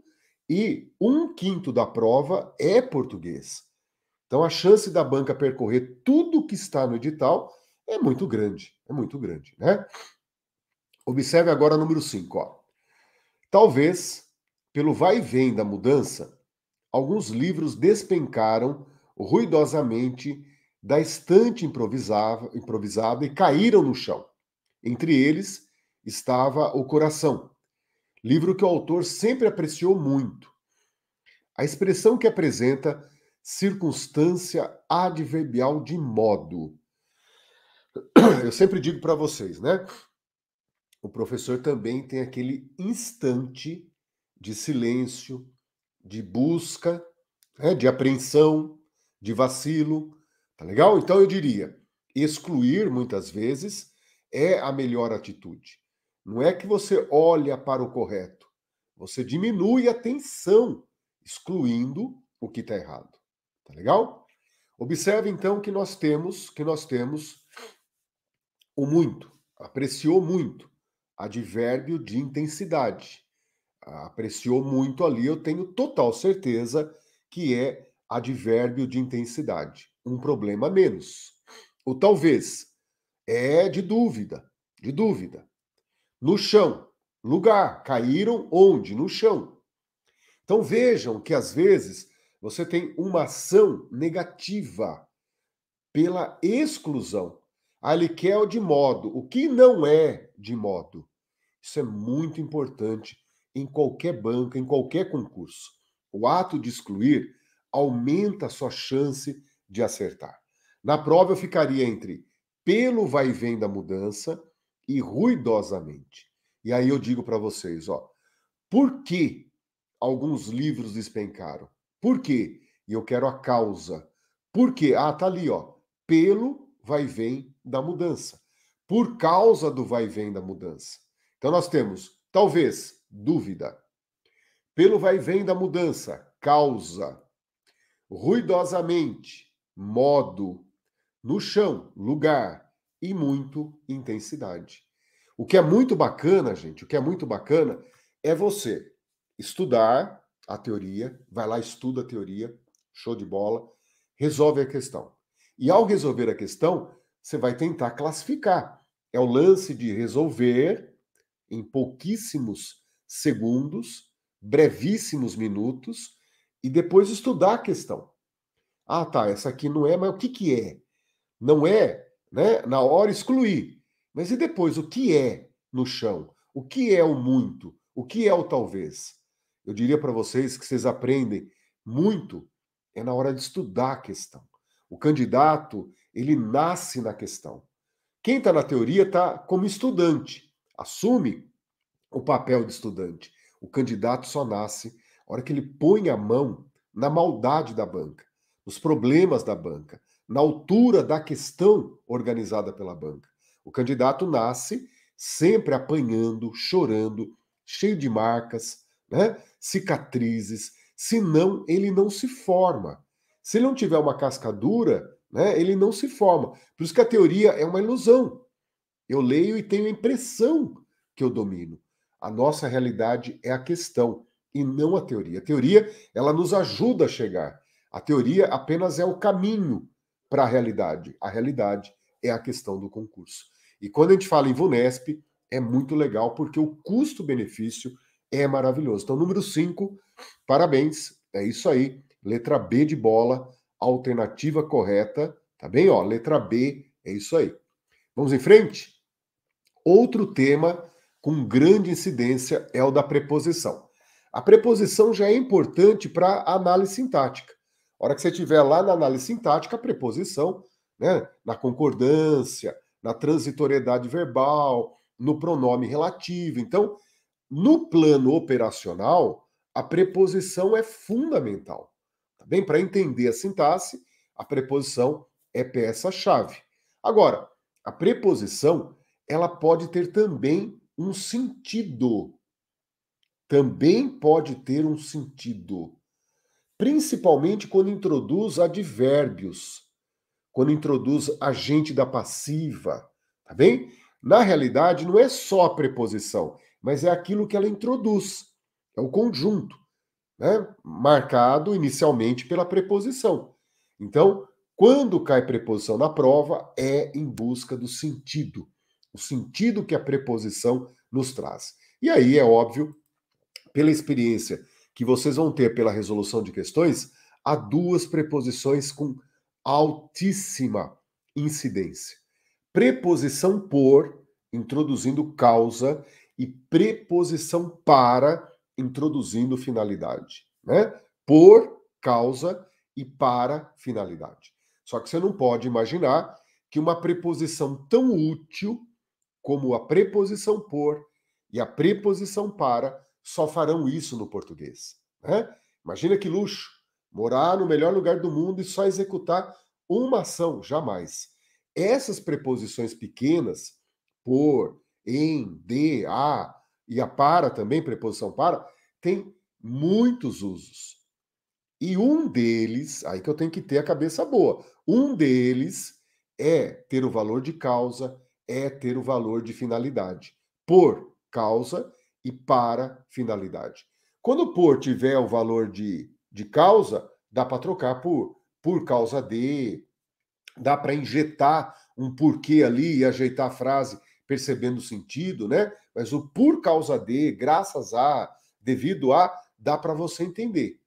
e um quinto da prova é português. Então, a chance da banca percorrer tudo que está no edital é muito grande. É muito grande, né? Observe agora número 5. Talvez, pelo vai e vem da mudança, alguns livros despencaram ruidosamente da estante improvisada e caíram no chão. Entre eles estava O Coração, livro que o autor sempre apreciou muito. A expressão que apresenta circunstância adverbial de modo. Eu sempre digo para vocês, né? O professor também tem aquele instante de silêncio, de busca, né? de apreensão, de vacilo. Tá legal? Então eu diria: excluir muitas vezes é a melhor atitude. Não é que você olha para o correto, você diminui a tensão, excluindo o que está errado. Tá legal? Observe então que nós temos, que nós temos muito, apreciou muito, advérbio de intensidade. Apreciou muito ali, eu tenho total certeza que é advérbio de intensidade. Um problema menos. O talvez é de dúvida, de dúvida. No chão, lugar, caíram onde? No chão. Então vejam que às vezes você tem uma ação negativa pela exclusão. Ele quer o de modo. O que não é de modo? Isso é muito importante em qualquer banca, em qualquer concurso. O ato de excluir aumenta a sua chance de acertar. Na prova eu ficaria entre pelo vai e vem da mudança e ruidosamente. E aí eu digo para vocês, ó, por que alguns livros despencaram? Por quê? E eu quero a causa. Por quê? Ah, tá ali, ó. Pelo vai e vem da mudança. Por causa do vai vem da mudança. Então nós temos, talvez, dúvida. Pelo vai vem da mudança, causa ruidosamente, modo, no chão, lugar e muito intensidade. O que é muito bacana, gente, o que é muito bacana é você estudar a teoria, vai lá, estuda a teoria, show de bola, resolve a questão. E ao resolver a questão, você vai tentar classificar. É o lance de resolver em pouquíssimos segundos, brevíssimos minutos, e depois estudar a questão. Ah, tá, essa aqui não é, mas o que, que é? Não é, né? Na hora excluir. Mas e depois, o que é no chão? O que é o muito? O que é o talvez? Eu diria para vocês que vocês aprendem muito é na hora de estudar a questão. O candidato, ele nasce na questão. Quem está na teoria está como estudante, assume o papel de estudante. O candidato só nasce a hora que ele põe a mão na maldade da banca, nos problemas da banca, na altura da questão organizada pela banca. O candidato nasce sempre apanhando, chorando, cheio de marcas, né? cicatrizes, senão ele não se forma. Se ele não tiver uma cascadura, né, ele não se forma. Por isso que a teoria é uma ilusão. Eu leio e tenho a impressão que eu domino. A nossa realidade é a questão e não a teoria. A teoria, ela nos ajuda a chegar. A teoria apenas é o caminho para a realidade. A realidade é a questão do concurso. E quando a gente fala em VUNESP, é muito legal porque o custo-benefício é maravilhoso. Então, número 5, parabéns. É isso aí. Letra B de bola, alternativa correta. Tá bem? Ó, letra B, é isso aí. Vamos em frente? Outro tema com grande incidência é o da preposição. A preposição já é importante para a análise sintática. A hora que você estiver lá na análise sintática, a preposição, né, na concordância, na transitoriedade verbal, no pronome relativo. Então, no plano operacional, a preposição é fundamental. Tá bem? Para entender a sintaxe, a preposição é peça-chave. Agora, a preposição, ela pode ter também um sentido. Também pode ter um sentido. Principalmente quando introduz advérbios, quando introduz agente da passiva, tá bem? Na realidade, não é só a preposição, mas é aquilo que ela introduz. É o conjunto, né? marcado inicialmente pela preposição. Então, quando cai preposição na prova, é em busca do sentido, o sentido que a preposição nos traz. E aí é óbvio, pela experiência que vocês vão ter pela resolução de questões, há duas preposições com altíssima incidência. Preposição por, introduzindo causa, e preposição para, introduzindo finalidade. Né? Por, causa e para, finalidade. Só que você não pode imaginar que uma preposição tão útil como a preposição por e a preposição para só farão isso no português. Né? Imagina que luxo! Morar no melhor lugar do mundo e só executar uma ação, jamais. Essas preposições pequenas, por, em, de, a, e a para também, preposição para, tem muitos usos. E um deles, aí que eu tenho que ter a cabeça boa, um deles é ter o valor de causa, é ter o valor de finalidade. Por causa e para finalidade. Quando por tiver o valor de, de causa, dá para trocar por por causa de, dá para injetar um porquê ali e ajeitar a frase percebendo o sentido, né? Mas o por causa de, graças a, devido a, dá para você entender.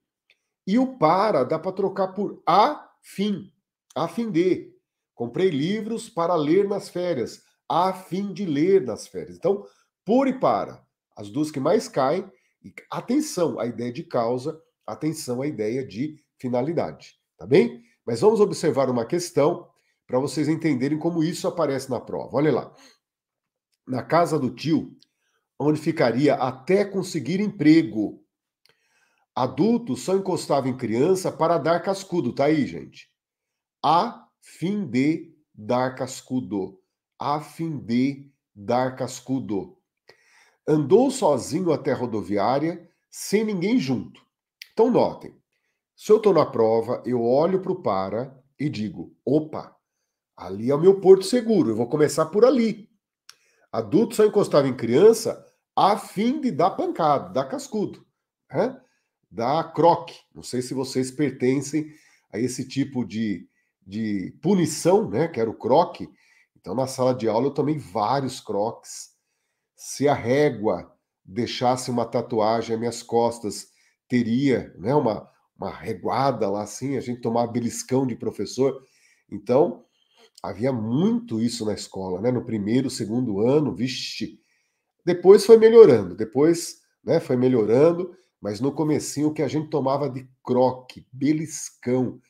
E o para dá para trocar por a fim, a fim de. Comprei livros para ler nas férias, a fim de ler nas férias. Então, por e para as duas que mais caem. E atenção à ideia de causa, atenção à ideia de finalidade, tá bem? Mas vamos observar uma questão para vocês entenderem como isso aparece na prova. Olha lá. Na casa do tio, onde ficaria até conseguir emprego. Adulto só encostava em criança para dar cascudo, tá aí, gente? A fim de dar cascudo. A fim de dar cascudo andou sozinho até a rodoviária, sem ninguém junto. Então, notem: se eu estou na prova, eu olho para o para e digo: opa, ali é o meu porto seguro, eu vou começar por ali. Adulto só encostava em criança a fim de dar pancada, dar cascudo, né? dar croque. Não sei se vocês pertencem a esse tipo de, de punição, né? que era o croque. Então, na sala de aula, eu tomei vários croques se a régua deixasse uma tatuagem às minhas costas, teria né, uma, uma reguada lá assim, a gente tomava beliscão de professor. Então, havia muito isso na escola, né? No primeiro, segundo ano, vixe. Depois foi melhorando, depois né, foi melhorando, mas no comecinho o que a gente tomava de croque, beliscão,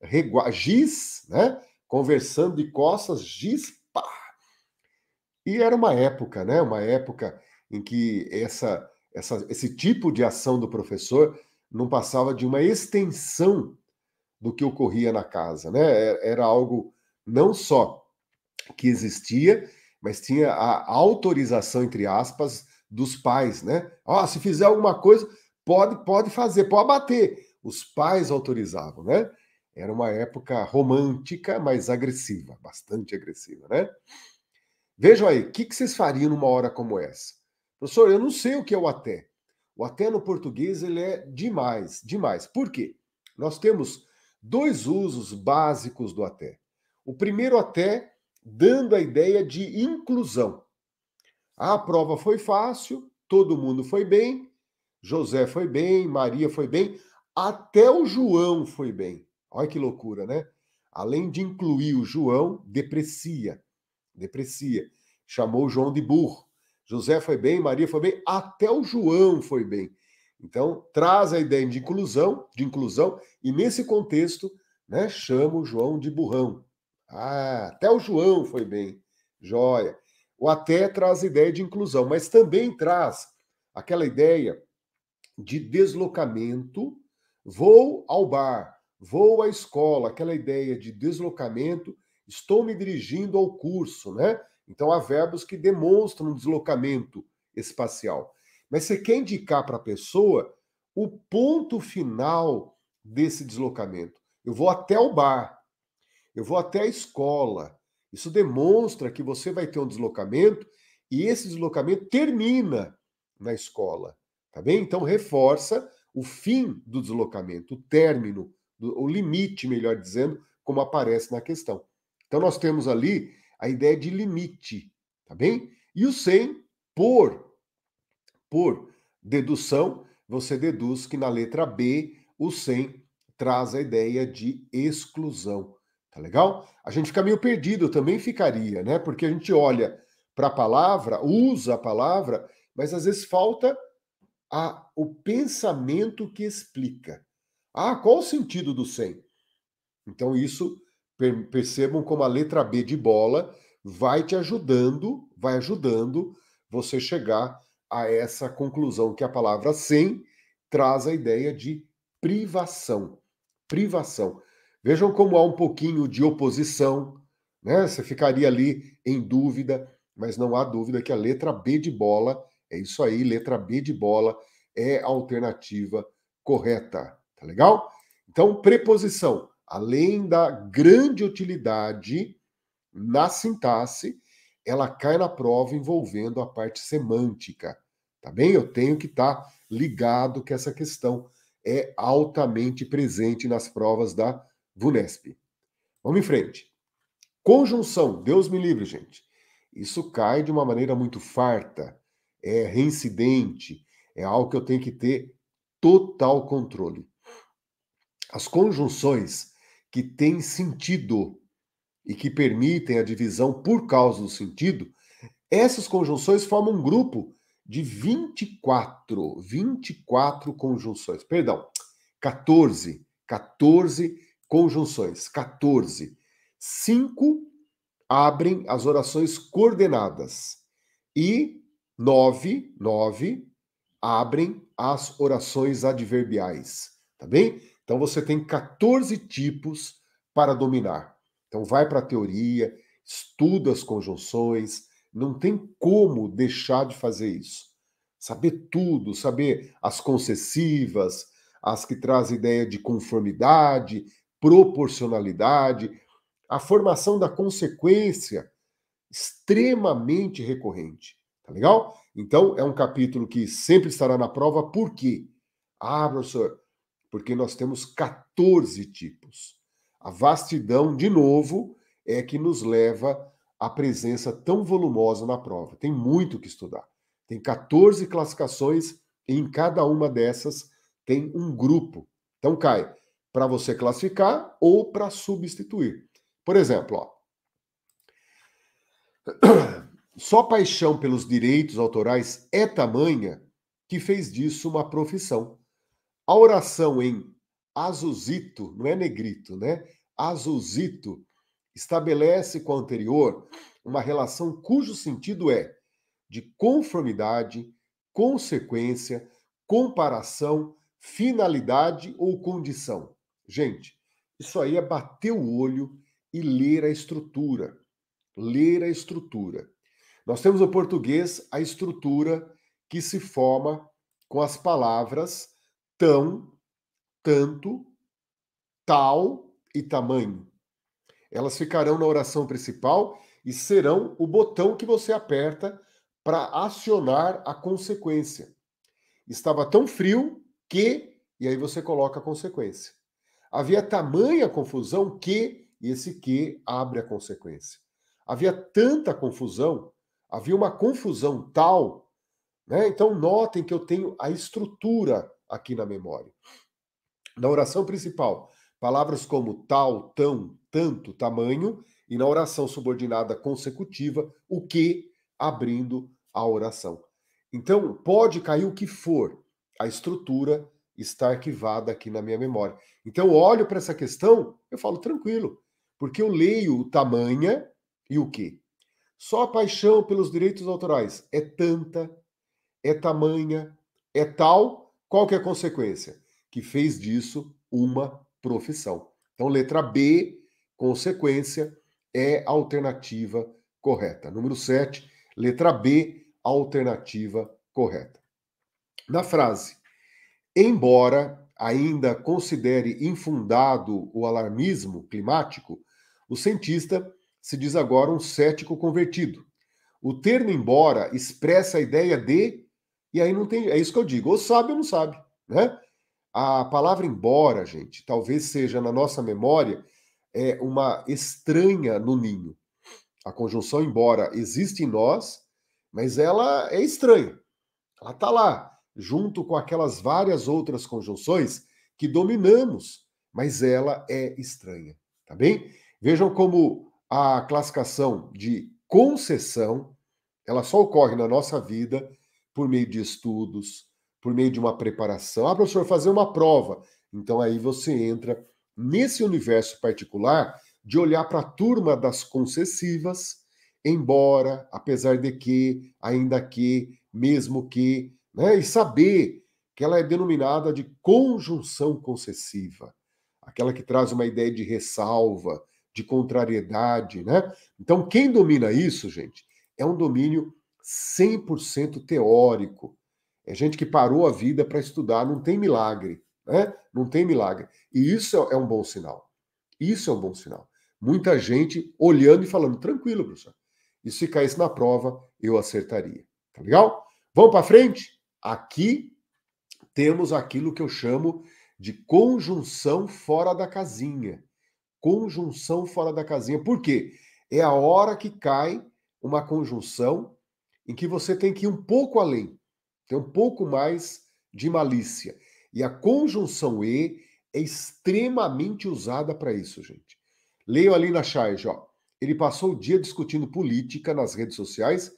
regua, giz, né? Conversando de costas, giz, pá, e era uma época, né? Uma época em que essa, essa, esse tipo de ação do professor não passava de uma extensão do que ocorria na casa, né? É, era algo não só que existia, mas tinha a autorização entre aspas dos pais, né? Ó, oh, se fizer alguma coisa, pode pode fazer, pode bater. Os pais autorizavam, né? Era uma época romântica, mas agressiva, bastante agressiva, né? Vejam aí, o que, que vocês fariam numa hora como essa? Professor, eu não sei o que é o até. O até no português ele é demais, demais. Por quê? Nós temos dois usos básicos do até. O primeiro até dando a ideia de inclusão. A prova foi fácil, todo mundo foi bem, José foi bem, Maria foi bem, até o João foi bem. Olha que loucura, né? Além de incluir o João, deprecia deprecia. Chamou João de burro. José foi bem, Maria foi bem, até o João foi bem. Então, traz a ideia de inclusão, de inclusão, e nesse contexto, né, chama o João de burrão. Ah, até o João foi bem. Joia. O até traz ideia de inclusão, mas também traz aquela ideia de deslocamento, vou ao bar, vou à escola, aquela ideia de deslocamento, estou me dirigindo ao curso, né? Então há verbos que demonstram um deslocamento espacial. Mas você quer indicar para a pessoa o ponto final desse deslocamento. Eu vou até o bar, eu vou até a escola. Isso demonstra que você vai ter um deslocamento e esse deslocamento termina na escola, tá bem? Então reforça o fim do deslocamento, o término, o limite, melhor dizendo, como aparece na questão. Então nós temos ali a ideia de limite, tá bem? E o sem, por, por dedução, você deduz que na letra B, o sem traz a ideia de exclusão. Tá legal? A gente fica meio perdido, também ficaria, né? Porque a gente olha para a palavra, usa a palavra, mas às vezes falta a, o pensamento que explica. Ah, qual o sentido do sem? Então, isso percebam como a letra B de bola vai te ajudando, vai ajudando você chegar a essa conclusão que a palavra sem traz a ideia de privação. Privação. Vejam como há um pouquinho de oposição, né? Você ficaria ali em dúvida, mas não há dúvida que a letra B de bola é isso aí, letra B de bola é a alternativa correta, tá legal? Então, preposição, além da grande utilidade na sintaxe, ela cai na prova envolvendo a parte semântica. Tá bem? Eu tenho que estar tá ligado que essa questão é altamente presente nas provas da VUNESP. Vamos em frente. Conjunção, Deus me livre, gente. Isso cai de uma maneira muito farta, é reincidente, é algo que eu tenho que ter total controle. As conjunções que têm sentido e que permitem a divisão por causa do sentido, essas conjunções formam um grupo de 24, 24 conjunções. Perdão, 14, 14 conjunções, 14. Cinco abrem as orações coordenadas e nove, nove abrem as orações adverbiais, tá bem? Então você tem 14 tipos para dominar. Então vai para a teoria, estuda as conjunções, não tem como deixar de fazer isso. Saber tudo, saber as concessivas, as que trazem ideia de conformidade, proporcionalidade, a formação da consequência, extremamente recorrente. Tá legal? Então, é um capítulo que sempre estará na prova, por quê? Ah, professor, porque nós temos 14 tipos. A vastidão, de novo, é que nos leva a presença tão volumosa na prova. Tem muito que estudar. Tem 14 classificações e em cada uma dessas tem um grupo. Então cai para você classificar ou para substituir. Por exemplo, ó, só paixão pelos direitos autorais é tamanha que fez disso uma profissão. A oração em azulzito, não é negrito, né? Azulzito estabelece com a anterior uma relação cujo sentido é de conformidade, consequência, comparação, finalidade ou condição. Gente, isso aí é bater o olho e ler a estrutura. Ler a estrutura. Nós temos no português a estrutura que se forma com as palavras tão, tanto, tal e tamanho. Elas ficarão na oração principal e serão o botão que você aperta para acionar a consequência. Estava tão frio que, e aí você coloca a consequência. Havia tamanha confusão que, esse que abre a consequência. Havia tanta confusão, havia uma confusão tal, né? Então notem que eu tenho a estrutura aqui na memória. Na oração principal, palavras como tal, tão, tanto, tamanho, e na oração subordinada consecutiva, o que abrindo a oração. Então, pode cair o que for, a estrutura está arquivada aqui na minha memória. Então, olho para essa questão, eu falo tranquilo, porque eu leio o tamanha e o que. Só a paixão pelos direitos autorais é tanta, é tamanha, é tal, qual que é a consequência? Que fez disso uma profissão. Então, letra B, consequência, é a alternativa correta. Número 7, letra B, alternativa correta. Na frase, embora ainda considere infundado o alarmismo climático, o cientista se diz agora um cético convertido. O termo embora expressa a ideia de e aí não tem, é isso que eu digo, ou sabe ou não sabe, né? A palavra embora, gente, talvez seja na nossa memória é uma estranha no ninho. A conjunção embora existe em nós, mas ela é estranha. Ela está lá, junto com aquelas várias outras conjunções que dominamos, mas ela é estranha, tá bem? Vejam como a classificação de concessão, ela só ocorre na nossa vida por meio de estudos, por meio de uma preparação. Ah, professor, fazer uma prova. Então aí você entra nesse universo particular de olhar para a turma das concessivas, embora, apesar de que, ainda que, mesmo que, né? E saber que ela é denominada de conjunção concessiva, aquela que traz uma ideia de ressalva, de contrariedade, né? Então, quem domina isso, gente, é um domínio 100% teórico. É gente que parou a vida para estudar, não tem milagre, né? Não tem milagre. E isso é um bom sinal. Isso é um bom sinal. Muita gente olhando e falando, tranquilo, professor. E se caísse na prova, eu acertaria. Tá legal? Vamos para frente? Aqui temos aquilo que eu chamo de conjunção fora da casinha conjunção fora da casinha. Por quê? É a hora que cai uma conjunção em que você tem que ir um pouco além, tem um pouco mais de malícia. E a conjunção E é extremamente usada para isso, gente. Leio ali na charge, ó. Ele passou o dia discutindo política nas redes sociais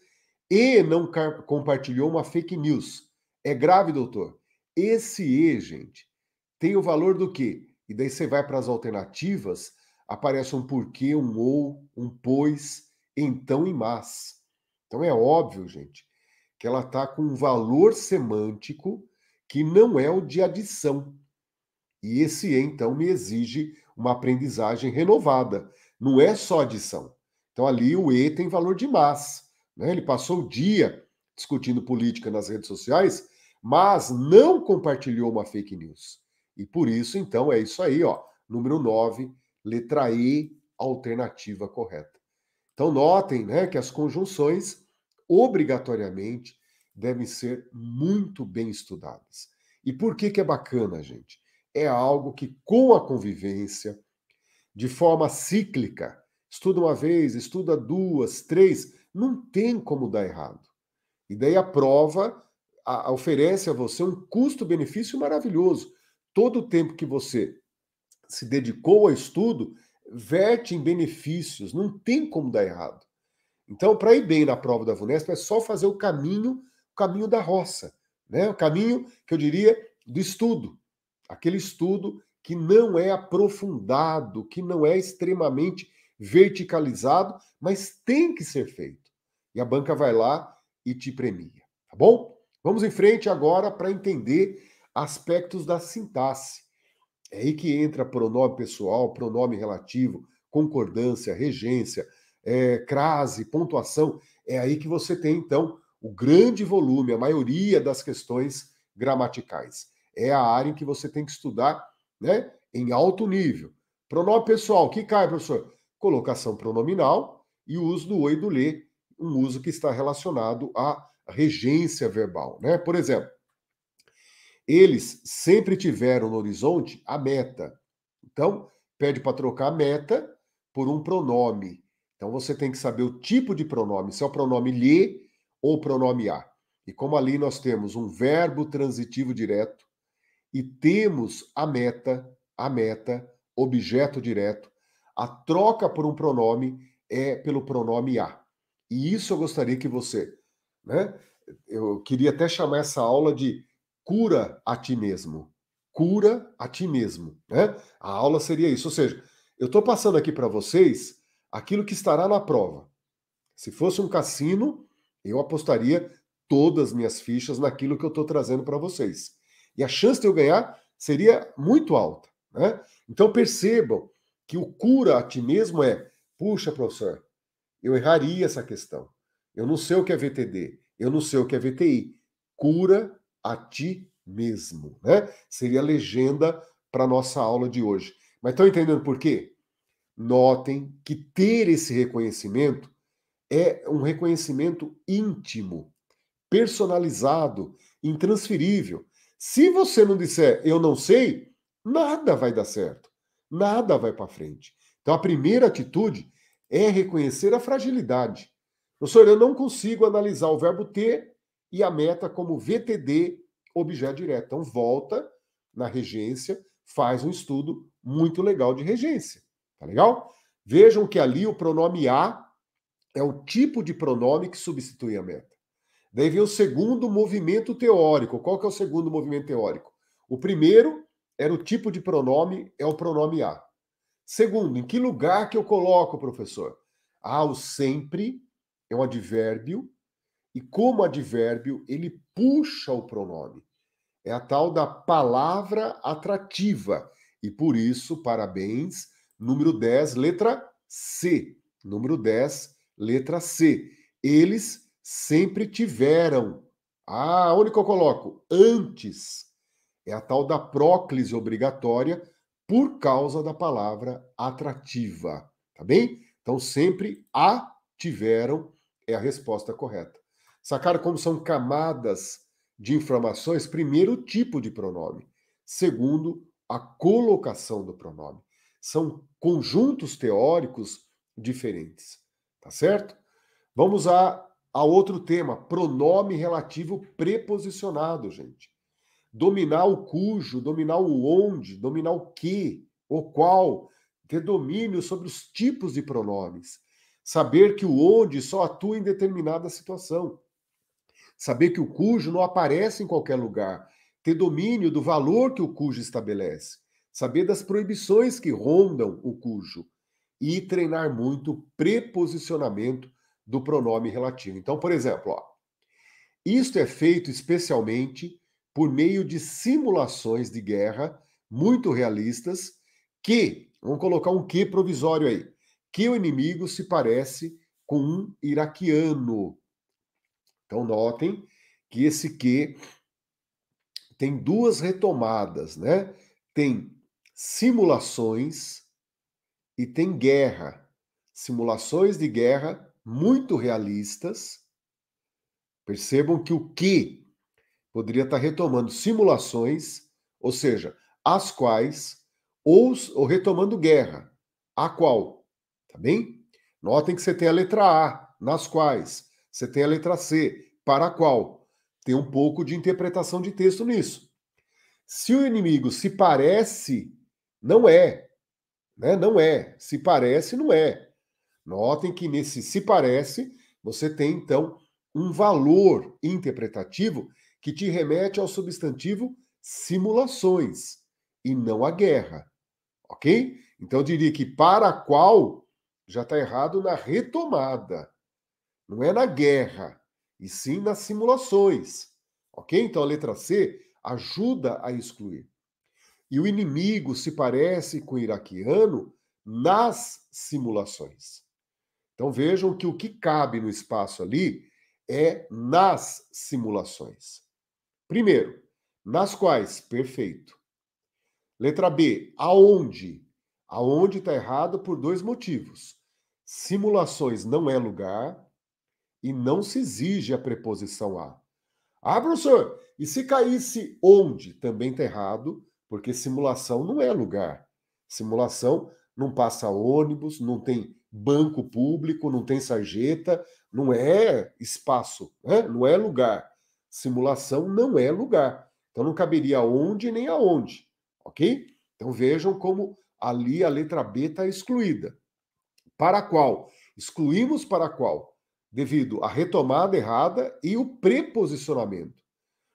e não compartilhou uma fake news. É grave, doutor. Esse E, gente, tem o valor do quê? E daí você vai para as alternativas, aparece um porquê, um ou, um pois, então e mas. Então é óbvio, gente, que ela está com um valor semântico que não é o de adição. E esse e, então, me exige uma aprendizagem renovada. Não é só adição. Então ali o e tem valor de mas. Né? Ele passou o dia discutindo política nas redes sociais, mas não compartilhou uma fake news. E por isso, então, é isso aí, ó. Número 9, letra E, alternativa correta. Então, notem né, que as conjunções, obrigatoriamente, devem ser muito bem estudadas. E por que, que é bacana, gente? É algo que, com a convivência, de forma cíclica, estuda uma vez, estuda duas, três, não tem como dar errado. E daí a prova a, oferece a você um custo-benefício maravilhoso todo o tempo que você se dedicou ao estudo verte em benefícios, não tem como dar errado. Então, para ir bem na prova da VUNESP, é só fazer o caminho, o caminho da roça, né? O caminho que eu diria do estudo, aquele estudo que não é aprofundado, que não é extremamente verticalizado, mas tem que ser feito. E a banca vai lá e te premia, tá bom? Vamos em frente agora para entender aspectos da sintaxe. É aí que entra pronome pessoal, pronome relativo, concordância, regência, é, crase, pontuação. É aí que você tem, então, o grande volume, a maioria das questões gramaticais. É a área em que você tem que estudar né, em alto nível. Pronome pessoal, que cai, professor? Colocação pronominal e o uso do oi e do lê, um uso que está relacionado à regência verbal. Né? Por exemplo, eles sempre tiveram no horizonte a meta. Então, pede para trocar a meta por um pronome. Então, você tem que saber o tipo de pronome, se é o pronome lhe ou o pronome a. E como ali nós temos um verbo transitivo direto e temos a meta, a meta, objeto direto, a troca por um pronome é pelo pronome a. E isso eu gostaria que você, né? Eu queria até chamar essa aula de cura a ti mesmo. Cura a ti mesmo. Né? A aula seria isso. Ou seja, eu estou passando aqui para vocês aquilo que estará na prova. Se fosse um cassino, eu apostaria todas as minhas fichas naquilo que eu estou trazendo para vocês. E a chance de eu ganhar seria muito alta. Né? Então percebam que o cura a ti mesmo é: puxa, professor, eu erraria essa questão. Eu não sei o que é VTD, eu não sei o que é VTI. Cura a ti mesmo. Né? Seria a legenda para nossa aula de hoje. Mas estão entendendo por quê? Notem que ter esse reconhecimento é um reconhecimento íntimo, personalizado, intransferível. Se você não disser eu não sei, nada vai dar certo, nada vai para frente. Então a primeira atitude é reconhecer a fragilidade. Professor, eu não consigo analisar o verbo ter e a meta como VTD, objeto direto. Então volta na regência, faz um estudo muito legal de regência. Tá legal? Vejam que ali o pronome a é o tipo de pronome que substitui a meta. Daí vem o segundo movimento teórico. Qual que é o segundo movimento teórico? O primeiro era o tipo de pronome, é o pronome a. Segundo, em que lugar que eu coloco, professor? Ah, o sempre é um advérbio e como advérbio ele puxa o pronome. É a tal da palavra atrativa. E por isso, parabéns, número 10, letra C. Número 10, letra C. Eles sempre tiveram. Ah, onde que eu coloco? Antes. É a tal da próclise obrigatória por causa da palavra atrativa. Tá bem? Então, sempre a tiveram é a resposta correta. Sacaram como são camadas de informações? Primeiro, o tipo de pronome. Segundo, a colocação do pronome. São conjuntos teóricos diferentes. Tá certo? Vamos a, a outro tema: pronome relativo preposicionado, gente. Dominar o cujo, dominar o onde, dominar o que, o qual, ter domínio sobre os tipos de pronomes. Saber que o onde só atua em determinada situação. Saber que o cujo não aparece em qualquer lugar. Ter domínio do valor que o cujo estabelece. Saber das proibições que rondam o cujo e treinar muito preposicionamento do pronome relativo. Então, por exemplo, ó, isto é feito especialmente por meio de simulações de guerra muito realistas que, vamos colocar um que provisório aí, que o inimigo se parece com um iraquiano. Então, notem que esse que tem duas retomadas, né? Tem simulações e tem guerra. Simulações de guerra muito realistas. Percebam que o que poderia estar retomando simulações, ou seja, as quais, ou, ou retomando guerra, a qual, tá bem? Notem que você tem a letra A, nas quais, você tem a letra C, para qual. Tem um pouco de interpretação de texto nisso. Se o inimigo se parece, não é, né? Não é. Se parece, não é. Notem que nesse se parece, você tem então um valor interpretativo que te remete ao substantivo simulações e não à guerra. Ok? Então eu diria que para qual já está errado na retomada. Não é na guerra, e sim nas simulações. Ok? Então a letra C ajuda a excluir. E o inimigo se parece com o iraquiano nas simulações. Então vejam que o que cabe no espaço ali é nas simulações. Primeiro, nas quais? Perfeito. Letra B, aonde? Aonde está errado por dois motivos. Simulações não é lugar e não se exige a preposição a. Ah, professor, e se caísse onde? Também está errado, porque simulação não é lugar. Simulação não passa ônibus, não tem banco público, não tem sarjeta, não é espaço, né? não é lugar. Simulação não é lugar. Então não caberia onde nem aonde, ok? Então vejam como ali a letra B está excluída. Para qual? Excluímos para qual? Devido à retomada errada e o preposicionamento.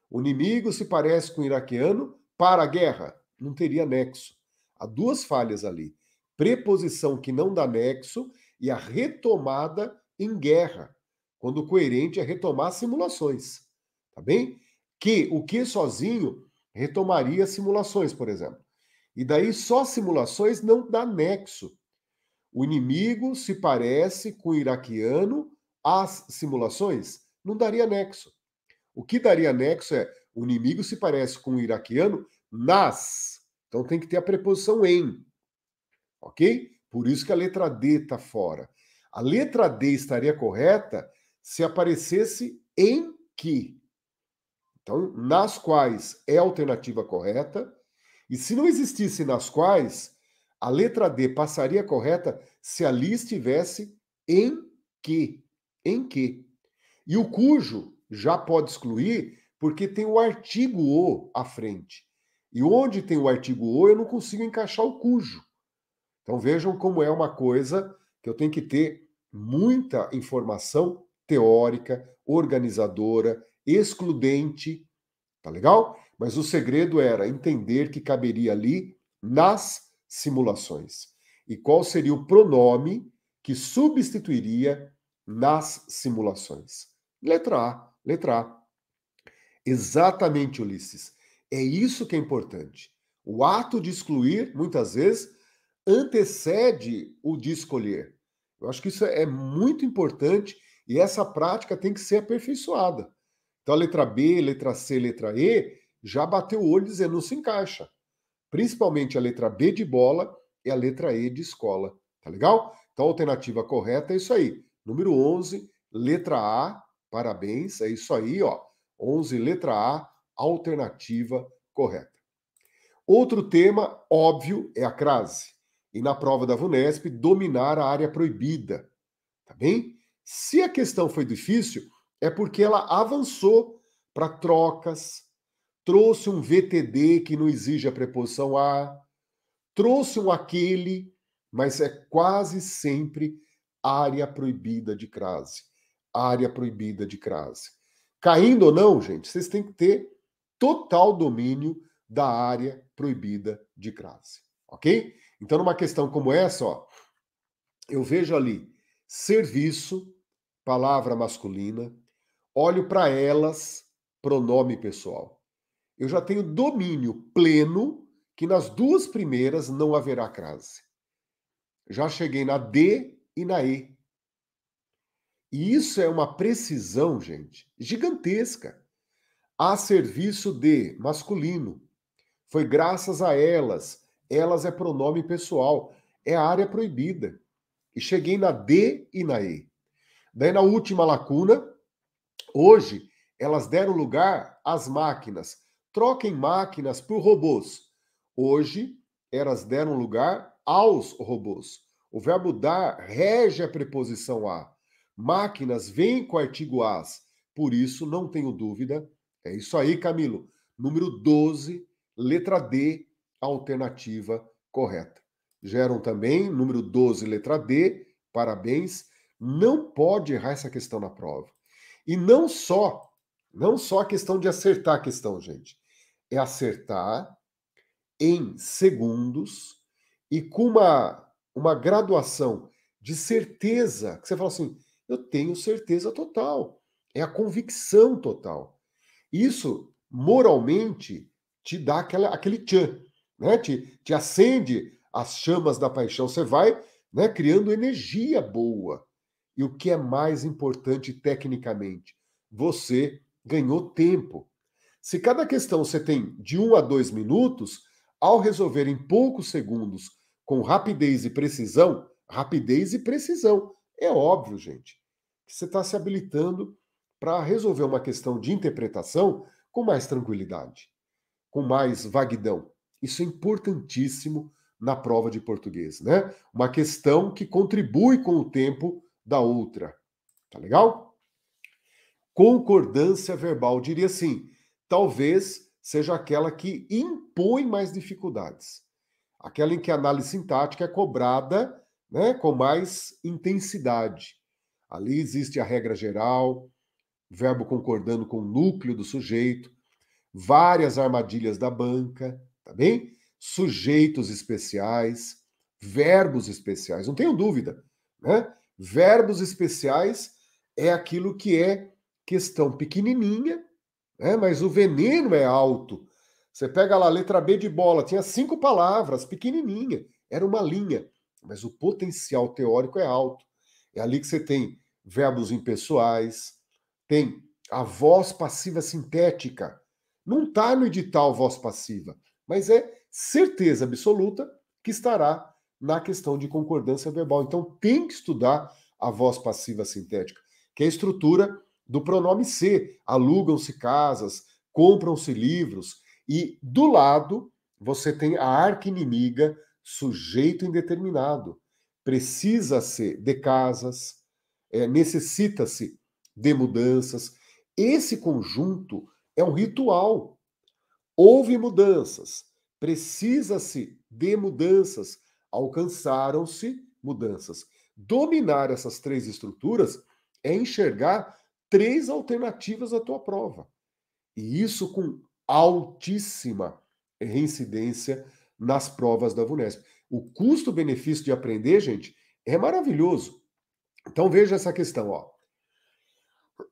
O inimigo se parece com o iraquiano para a guerra, não teria nexo. Há duas falhas ali: preposição que não dá nexo e a retomada em guerra. quando o coerente é retomar simulações, tá bem? Que o que sozinho retomaria simulações, por exemplo. E daí só simulações não dá nexo. O inimigo se parece com o iraquiano às simulações? Não daria nexo. O que daria nexo é o inimigo se parece com o iraquiano nas. Então tem que ter a preposição em. Ok? Por isso que a letra D está fora. A letra D estaria correta se aparecesse em que. Então, nas quais é a alternativa correta. E se não existisse nas quais, a letra D passaria correta se ali estivesse em que. Em que. E o cujo já pode excluir porque tem o artigo o à frente. E onde tem o artigo o, eu não consigo encaixar o cujo. Então vejam como é uma coisa que eu tenho que ter muita informação teórica, organizadora, excludente, tá legal? Mas o segredo era entender que caberia ali nas simulações. E qual seria o pronome que substituiria nas simulações? Letra A, letra A. Exatamente, Ulisses. É isso que é importante. O ato de excluir, muitas vezes, antecede o de escolher. Eu acho que isso é muito importante e essa prática tem que ser aperfeiçoada. Então, a letra B, letra C, letra E já bateu o olho dizendo não se encaixa. Principalmente a letra B de bola e a letra E de escola. Tá legal? Então, a alternativa correta é isso aí. Número 11, letra A, parabéns, é isso aí, ó. 11, letra A, alternativa correta. Outro tema óbvio é a crase e na prova da VUNESP dominar a área proibida. Tá bem? Se a questão foi difícil, é porque ela avançou para trocas, trouxe um VTD que não exige a preposição a, trouxe um aquele, mas é quase sempre área proibida de crase. Área proibida de crase. Caindo ou não, gente, vocês têm que ter total domínio da área proibida de crase, ok? Então, numa questão como essa, ó, eu vejo ali serviço, palavra masculina, olho para elas, pronome pessoal. Eu já tenho domínio pleno que nas duas primeiras não haverá crase. Já cheguei na D e na E. E isso é uma precisão, gente, gigantesca. A serviço de masculino. Foi graças a elas elas é pronome pessoal, é a área proibida. E cheguei na D e na E. Daí na última lacuna, hoje elas deram lugar às máquinas. Troquem máquinas por robôs. Hoje elas deram lugar aos robôs. O verbo dar rege a preposição a. Máquinas vem com o artigo as. Por isso, não tenho dúvida. É isso aí, Camilo. Número 12, letra D, alternativa correta. Geram também, número 12, letra D, parabéns. Não pode errar essa questão na prova. E não só, não só a questão de acertar a questão, gente. É acertar em segundos e com uma, uma graduação de certeza, que você fala assim, eu tenho certeza total. É a convicção total. Isso, moralmente, te dá aquela, aquele tchan né? Te, te acende as chamas da paixão. Você vai né, criando energia boa. E o que é mais importante tecnicamente? Você ganhou tempo. Se cada questão você tem de um a dois minutos, ao resolver em poucos segundos, com rapidez e precisão, rapidez e precisão, é óbvio, gente, que você está se habilitando para resolver uma questão de interpretação com mais tranquilidade, com mais vaguidão. Isso é importantíssimo na prova de português, né? Uma questão que contribui com o tempo da outra. Tá legal? Concordância verbal, diria assim, talvez seja aquela que impõe mais dificuldades. Aquela em que a análise sintática é cobrada né, com mais intensidade. Ali existe a regra geral, verbo concordando com o núcleo do sujeito, várias armadilhas da banca, tá bem? Sujeitos especiais, verbos especiais, não tenho dúvida, né? Verbos especiais é aquilo que é questão pequenininha, né? mas o veneno é alto. Você pega lá a letra B de bola, tinha cinco palavras, pequenininha, era uma linha, mas o potencial teórico é alto. É ali que você tem verbos impessoais, tem a voz passiva sintética. Não está no edital voz passiva, mas é certeza absoluta que estará na questão de concordância verbal. Então tem que estudar a voz passiva sintética, que é a estrutura do pronome ser. Alugam-se casas, compram-se livros, e do lado você tem a arca inimiga, sujeito indeterminado. Precisa-se de casas, é, necessita-se de mudanças. Esse conjunto é um ritual. Houve mudanças, precisa-se de mudanças, alcançaram-se mudanças. Dominar essas três estruturas é enxergar três alternativas à tua prova. E isso com altíssima reincidência nas provas da VUNESP. O custo-benefício de aprender, gente, é maravilhoso. Então veja essa questão, ó.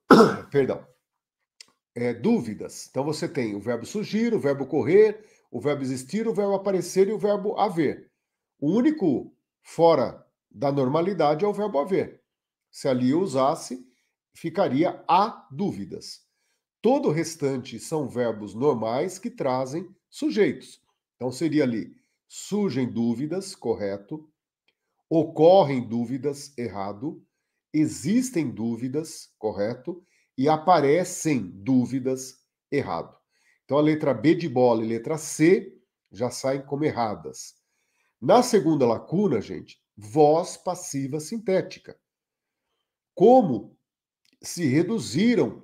Perdão. É, dúvidas. Então você tem o verbo surgir, o verbo correr, o verbo existir, o verbo aparecer e o verbo haver. O único fora da normalidade é o verbo haver. Se ali eu usasse, ficaria há dúvidas. Todo o restante são verbos normais que trazem sujeitos. Então seria ali surgem dúvidas, correto. Ocorrem dúvidas, errado. Existem dúvidas, correto. E aparecem dúvidas, errado. Então a letra B de bola e letra C já saem como erradas. Na segunda lacuna, gente, voz passiva sintética. Como se reduziram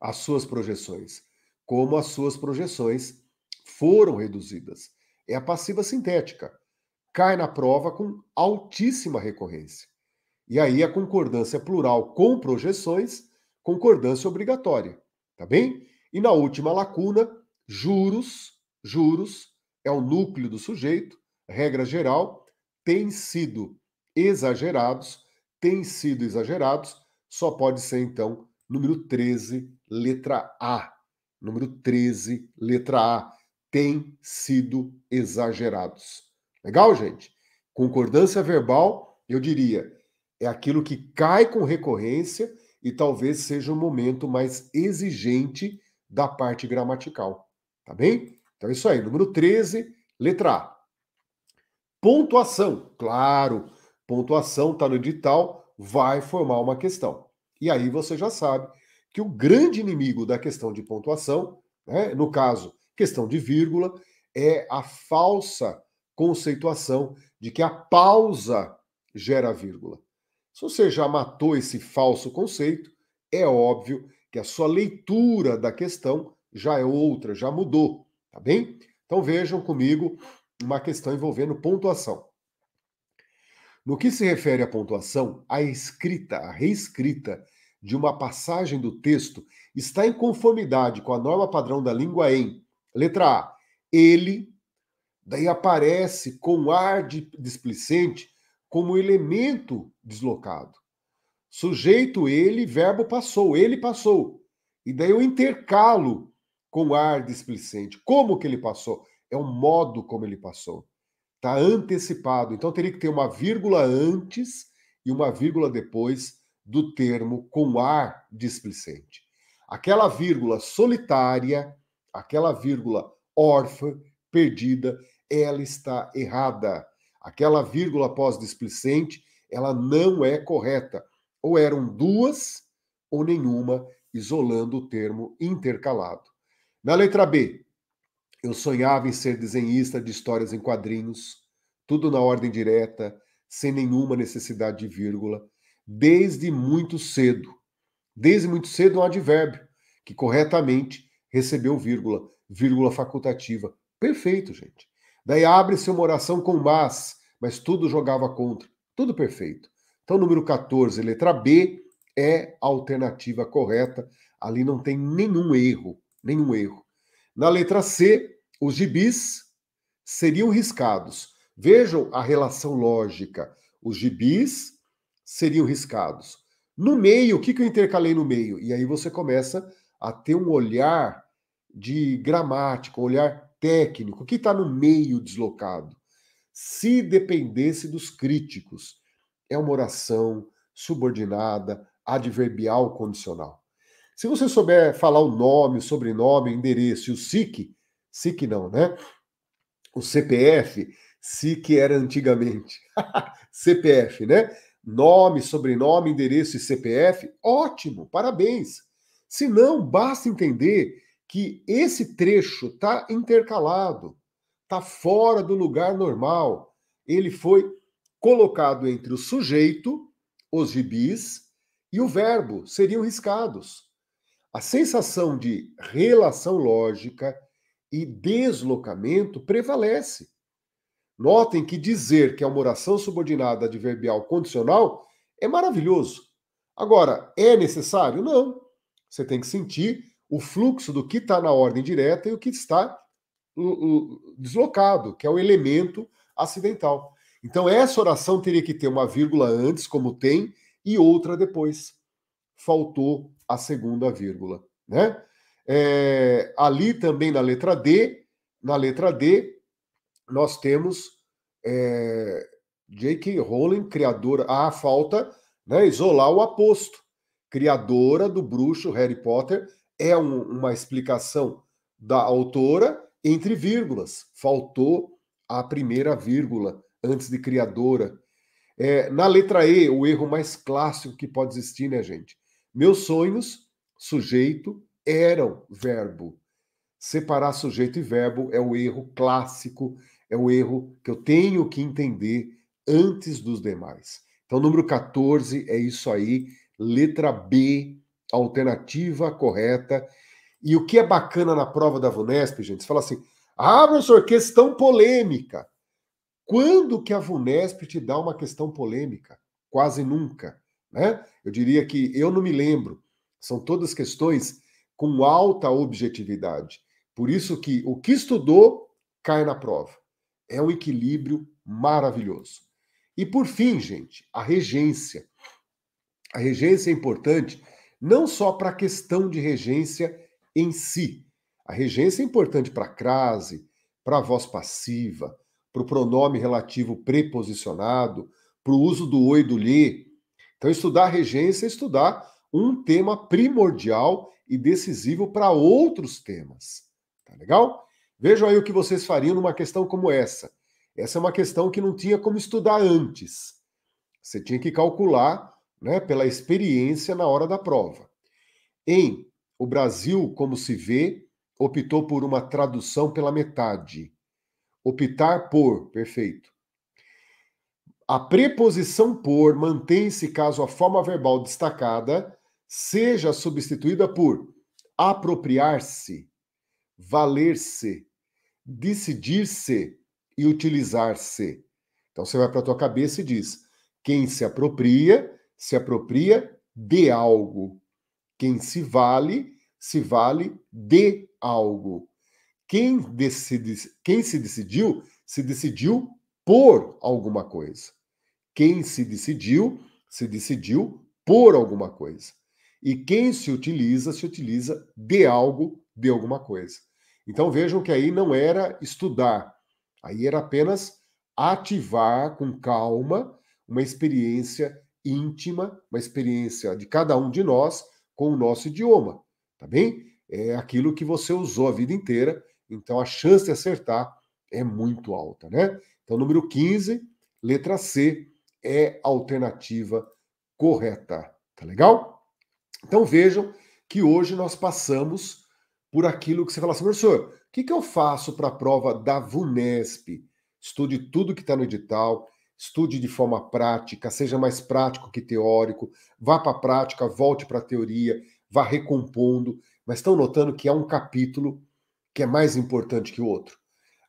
as suas projeções, como as suas projeções foram reduzidas. É a passiva sintética. Cai na prova com altíssima recorrência. E aí a concordância plural com projeções, concordância obrigatória. Tá bem? E na última lacuna, juros, juros é o núcleo do sujeito, regra geral, têm sido exagerados, têm sido exagerados, só pode ser então número 13, letra A. Número 13, letra A. Tem sido exagerados. Legal, gente? Concordância verbal, eu diria, é aquilo que cai com recorrência e talvez seja o momento mais exigente da parte gramatical. Tá bem? Então é isso aí. Número 13, letra A. Pontuação. Claro, pontuação está no edital, vai formar uma questão. E aí você já sabe que o grande inimigo da questão de pontuação, né, no caso, questão de vírgula, é a falsa conceituação de que a pausa gera vírgula. Se você já matou esse falso conceito, é óbvio que a sua leitura da questão já é outra, já mudou, tá bem? Então vejam comigo uma questão envolvendo pontuação. No que se refere à pontuação, a escrita, a reescrita de uma passagem do texto está em conformidade com a norma padrão da língua em letra A, ele, daí aparece com ar de displicente como elemento deslocado. Sujeito ele, verbo passou, ele passou. E daí eu intercalo com ar displicente. Como que ele passou? É o modo como ele passou. Está antecipado. Então teria que ter uma vírgula antes e uma vírgula depois do termo com ar displicente. Aquela vírgula solitária, aquela vírgula órfã, perdida, ela está errada. Aquela vírgula pós-displicente, ela não é correta. Ou eram duas ou nenhuma, isolando o termo intercalado. Na letra B, eu sonhava em ser desenhista de histórias em quadrinhos, tudo na ordem direta, sem nenhuma necessidade de vírgula desde muito cedo. Desde muito cedo um advérbio que corretamente recebeu vírgula, vírgula facultativa. Perfeito, gente. Daí abre-se uma oração com mas, mas tudo jogava contra. Tudo perfeito. Então, número 14, letra B, é a alternativa correta. Ali não tem nenhum erro, nenhum erro. Na letra C, os gibis seriam riscados. Vejam a relação lógica. Os gibis seriam riscados. No meio, o que, que eu intercalei no meio? E aí você começa a ter um olhar de gramática, um olhar técnico. O que está no meio deslocado? Se dependesse dos críticos, é uma oração subordinada, adverbial condicional. Se você souber falar o nome, o sobrenome, o endereço e o SIC, SIC não, né? O CPF, SIC era antigamente. CPF, né? Nome, sobrenome, endereço e CPF, ótimo, parabéns. Se não, basta entender que esse trecho está intercalado, está fora do lugar normal. Ele foi colocado entre o sujeito, os gibis, e o verbo, seriam riscados. A sensação de relação lógica e deslocamento prevalece. Notem que dizer que é uma oração subordinada adverbial condicional é maravilhoso. Agora, é necessário? Não. Você tem que sentir o fluxo do que está na ordem direta e o que está deslocado, que é o elemento acidental. Então, essa oração teria que ter uma vírgula antes, como tem, e outra depois. Faltou a segunda vírgula. Né? É, ali também na letra D, na letra D, nós temos é, J.K. Rowling, criadora. Ah, falta né, isolar o aposto, criadora do bruxo Harry Potter. É um, uma explicação da autora entre vírgulas. Faltou a primeira vírgula antes de criadora. É, na letra E, o erro mais clássico que pode existir, né, gente? Meus sonhos, sujeito, eram verbo. Separar sujeito e verbo é o erro clássico, é o erro que eu tenho que entender antes dos demais. Então, número 14 é isso aí, letra B, alternativa correta. E o que é bacana na prova da VUNESP, gente, você fala assim: ah, professor, questão polêmica. Quando que a VUNESP te dá uma questão polêmica? Quase nunca. Né? Eu diria que eu não me lembro. São todas questões com alta objetividade. Por isso que o que estudou cai na prova. É um equilíbrio maravilhoso. E por fim, gente, a regência. A regência é importante não só para a questão de regência em si. A regência é importante para a crase, para a voz passiva, para o pronome relativo preposicionado, para o uso do oi e do lhe. Então, estudar regência é estudar um tema primordial e decisivo para outros temas. Tá legal? Vejam aí o que vocês fariam numa questão como essa. Essa é uma questão que não tinha como estudar antes. Você tinha que calcular né, pela experiência na hora da prova. Em O Brasil, como se vê, optou por uma tradução pela metade. Optar por, perfeito. A preposição por mantém-se caso a forma verbal destacada seja substituída por apropriar-se, valer-se, decidir-se e utilizar-se. Então você vai para a tua cabeça e diz: quem se apropria, se apropria de algo. Quem se vale, se vale de algo. Quem, quem se decidiu, se decidiu por alguma coisa. Quem se decidiu, se decidiu por alguma coisa. E quem se utiliza, se utiliza de algo, de alguma coisa. Então vejam que aí não era estudar, aí era apenas ativar com calma uma experiência íntima, uma experiência de cada um de nós com o nosso idioma, tá bem? É aquilo que você usou a vida inteira então a chance de acertar é muito alta, né? Então, número 15, letra C, é a alternativa correta. Tá legal? Então vejam que hoje nós passamos por aquilo que você fala assim, professor, o que, que eu faço para a prova da VUNESP? Estude tudo que está no edital, estude de forma prática, seja mais prático que teórico, vá para a prática, volte para a teoria, vá recompondo. Mas estão notando que é um capítulo que é mais importante que o outro.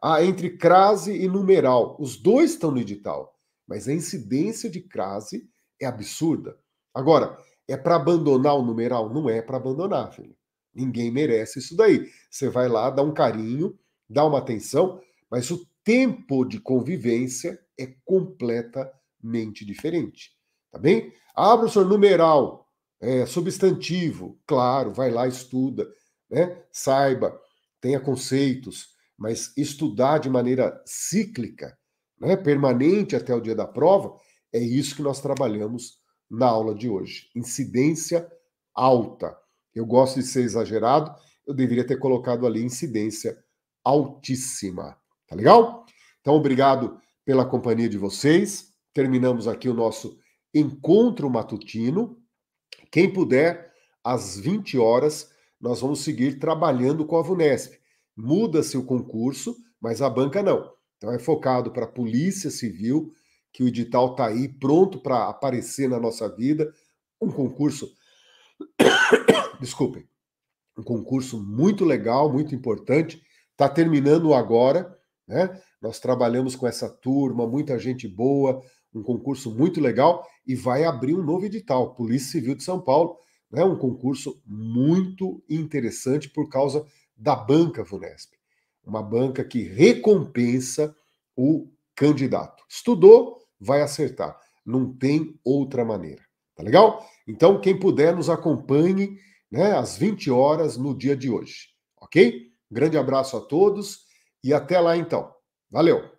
Ah, entre crase e numeral, os dois estão no edital, mas a incidência de crase é absurda. Agora, é para abandonar o numeral? Não é para abandonar, filho. Ninguém merece isso daí. Você vai lá, dá um carinho, dá uma atenção, mas o tempo de convivência é completamente diferente. Tá bem? Ah, professor, numeral. É, substantivo, claro, vai lá, estuda, né? saiba, tenha conceitos, mas estudar de maneira cíclica, né? permanente até o dia da prova, é isso que nós trabalhamos na aula de hoje. Incidência alta. Eu gosto de ser exagerado, eu deveria ter colocado ali incidência altíssima. Tá legal? Então, obrigado pela companhia de vocês. Terminamos aqui o nosso encontro matutino. Quem puder, às 20 horas, nós vamos seguir trabalhando com a VUNESP. Muda-se o concurso, mas a banca não. Então é focado para Polícia Civil, que o edital está aí pronto para aparecer na nossa vida. Um concurso. Desculpem. Um concurso muito legal, muito importante. Está terminando agora, né? Nós trabalhamos com essa turma, muita gente boa, um concurso muito legal e vai abrir um novo edital, Polícia Civil de São Paulo, né? Um concurso muito interessante por causa da banca Vunesp, uma banca que recompensa o candidato. Estudou, vai acertar. Não tem outra maneira. Tá legal? Então, quem puder, nos acompanhe né, às 20 horas no dia de hoje. Ok? Grande abraço a todos e até lá então. Valeu!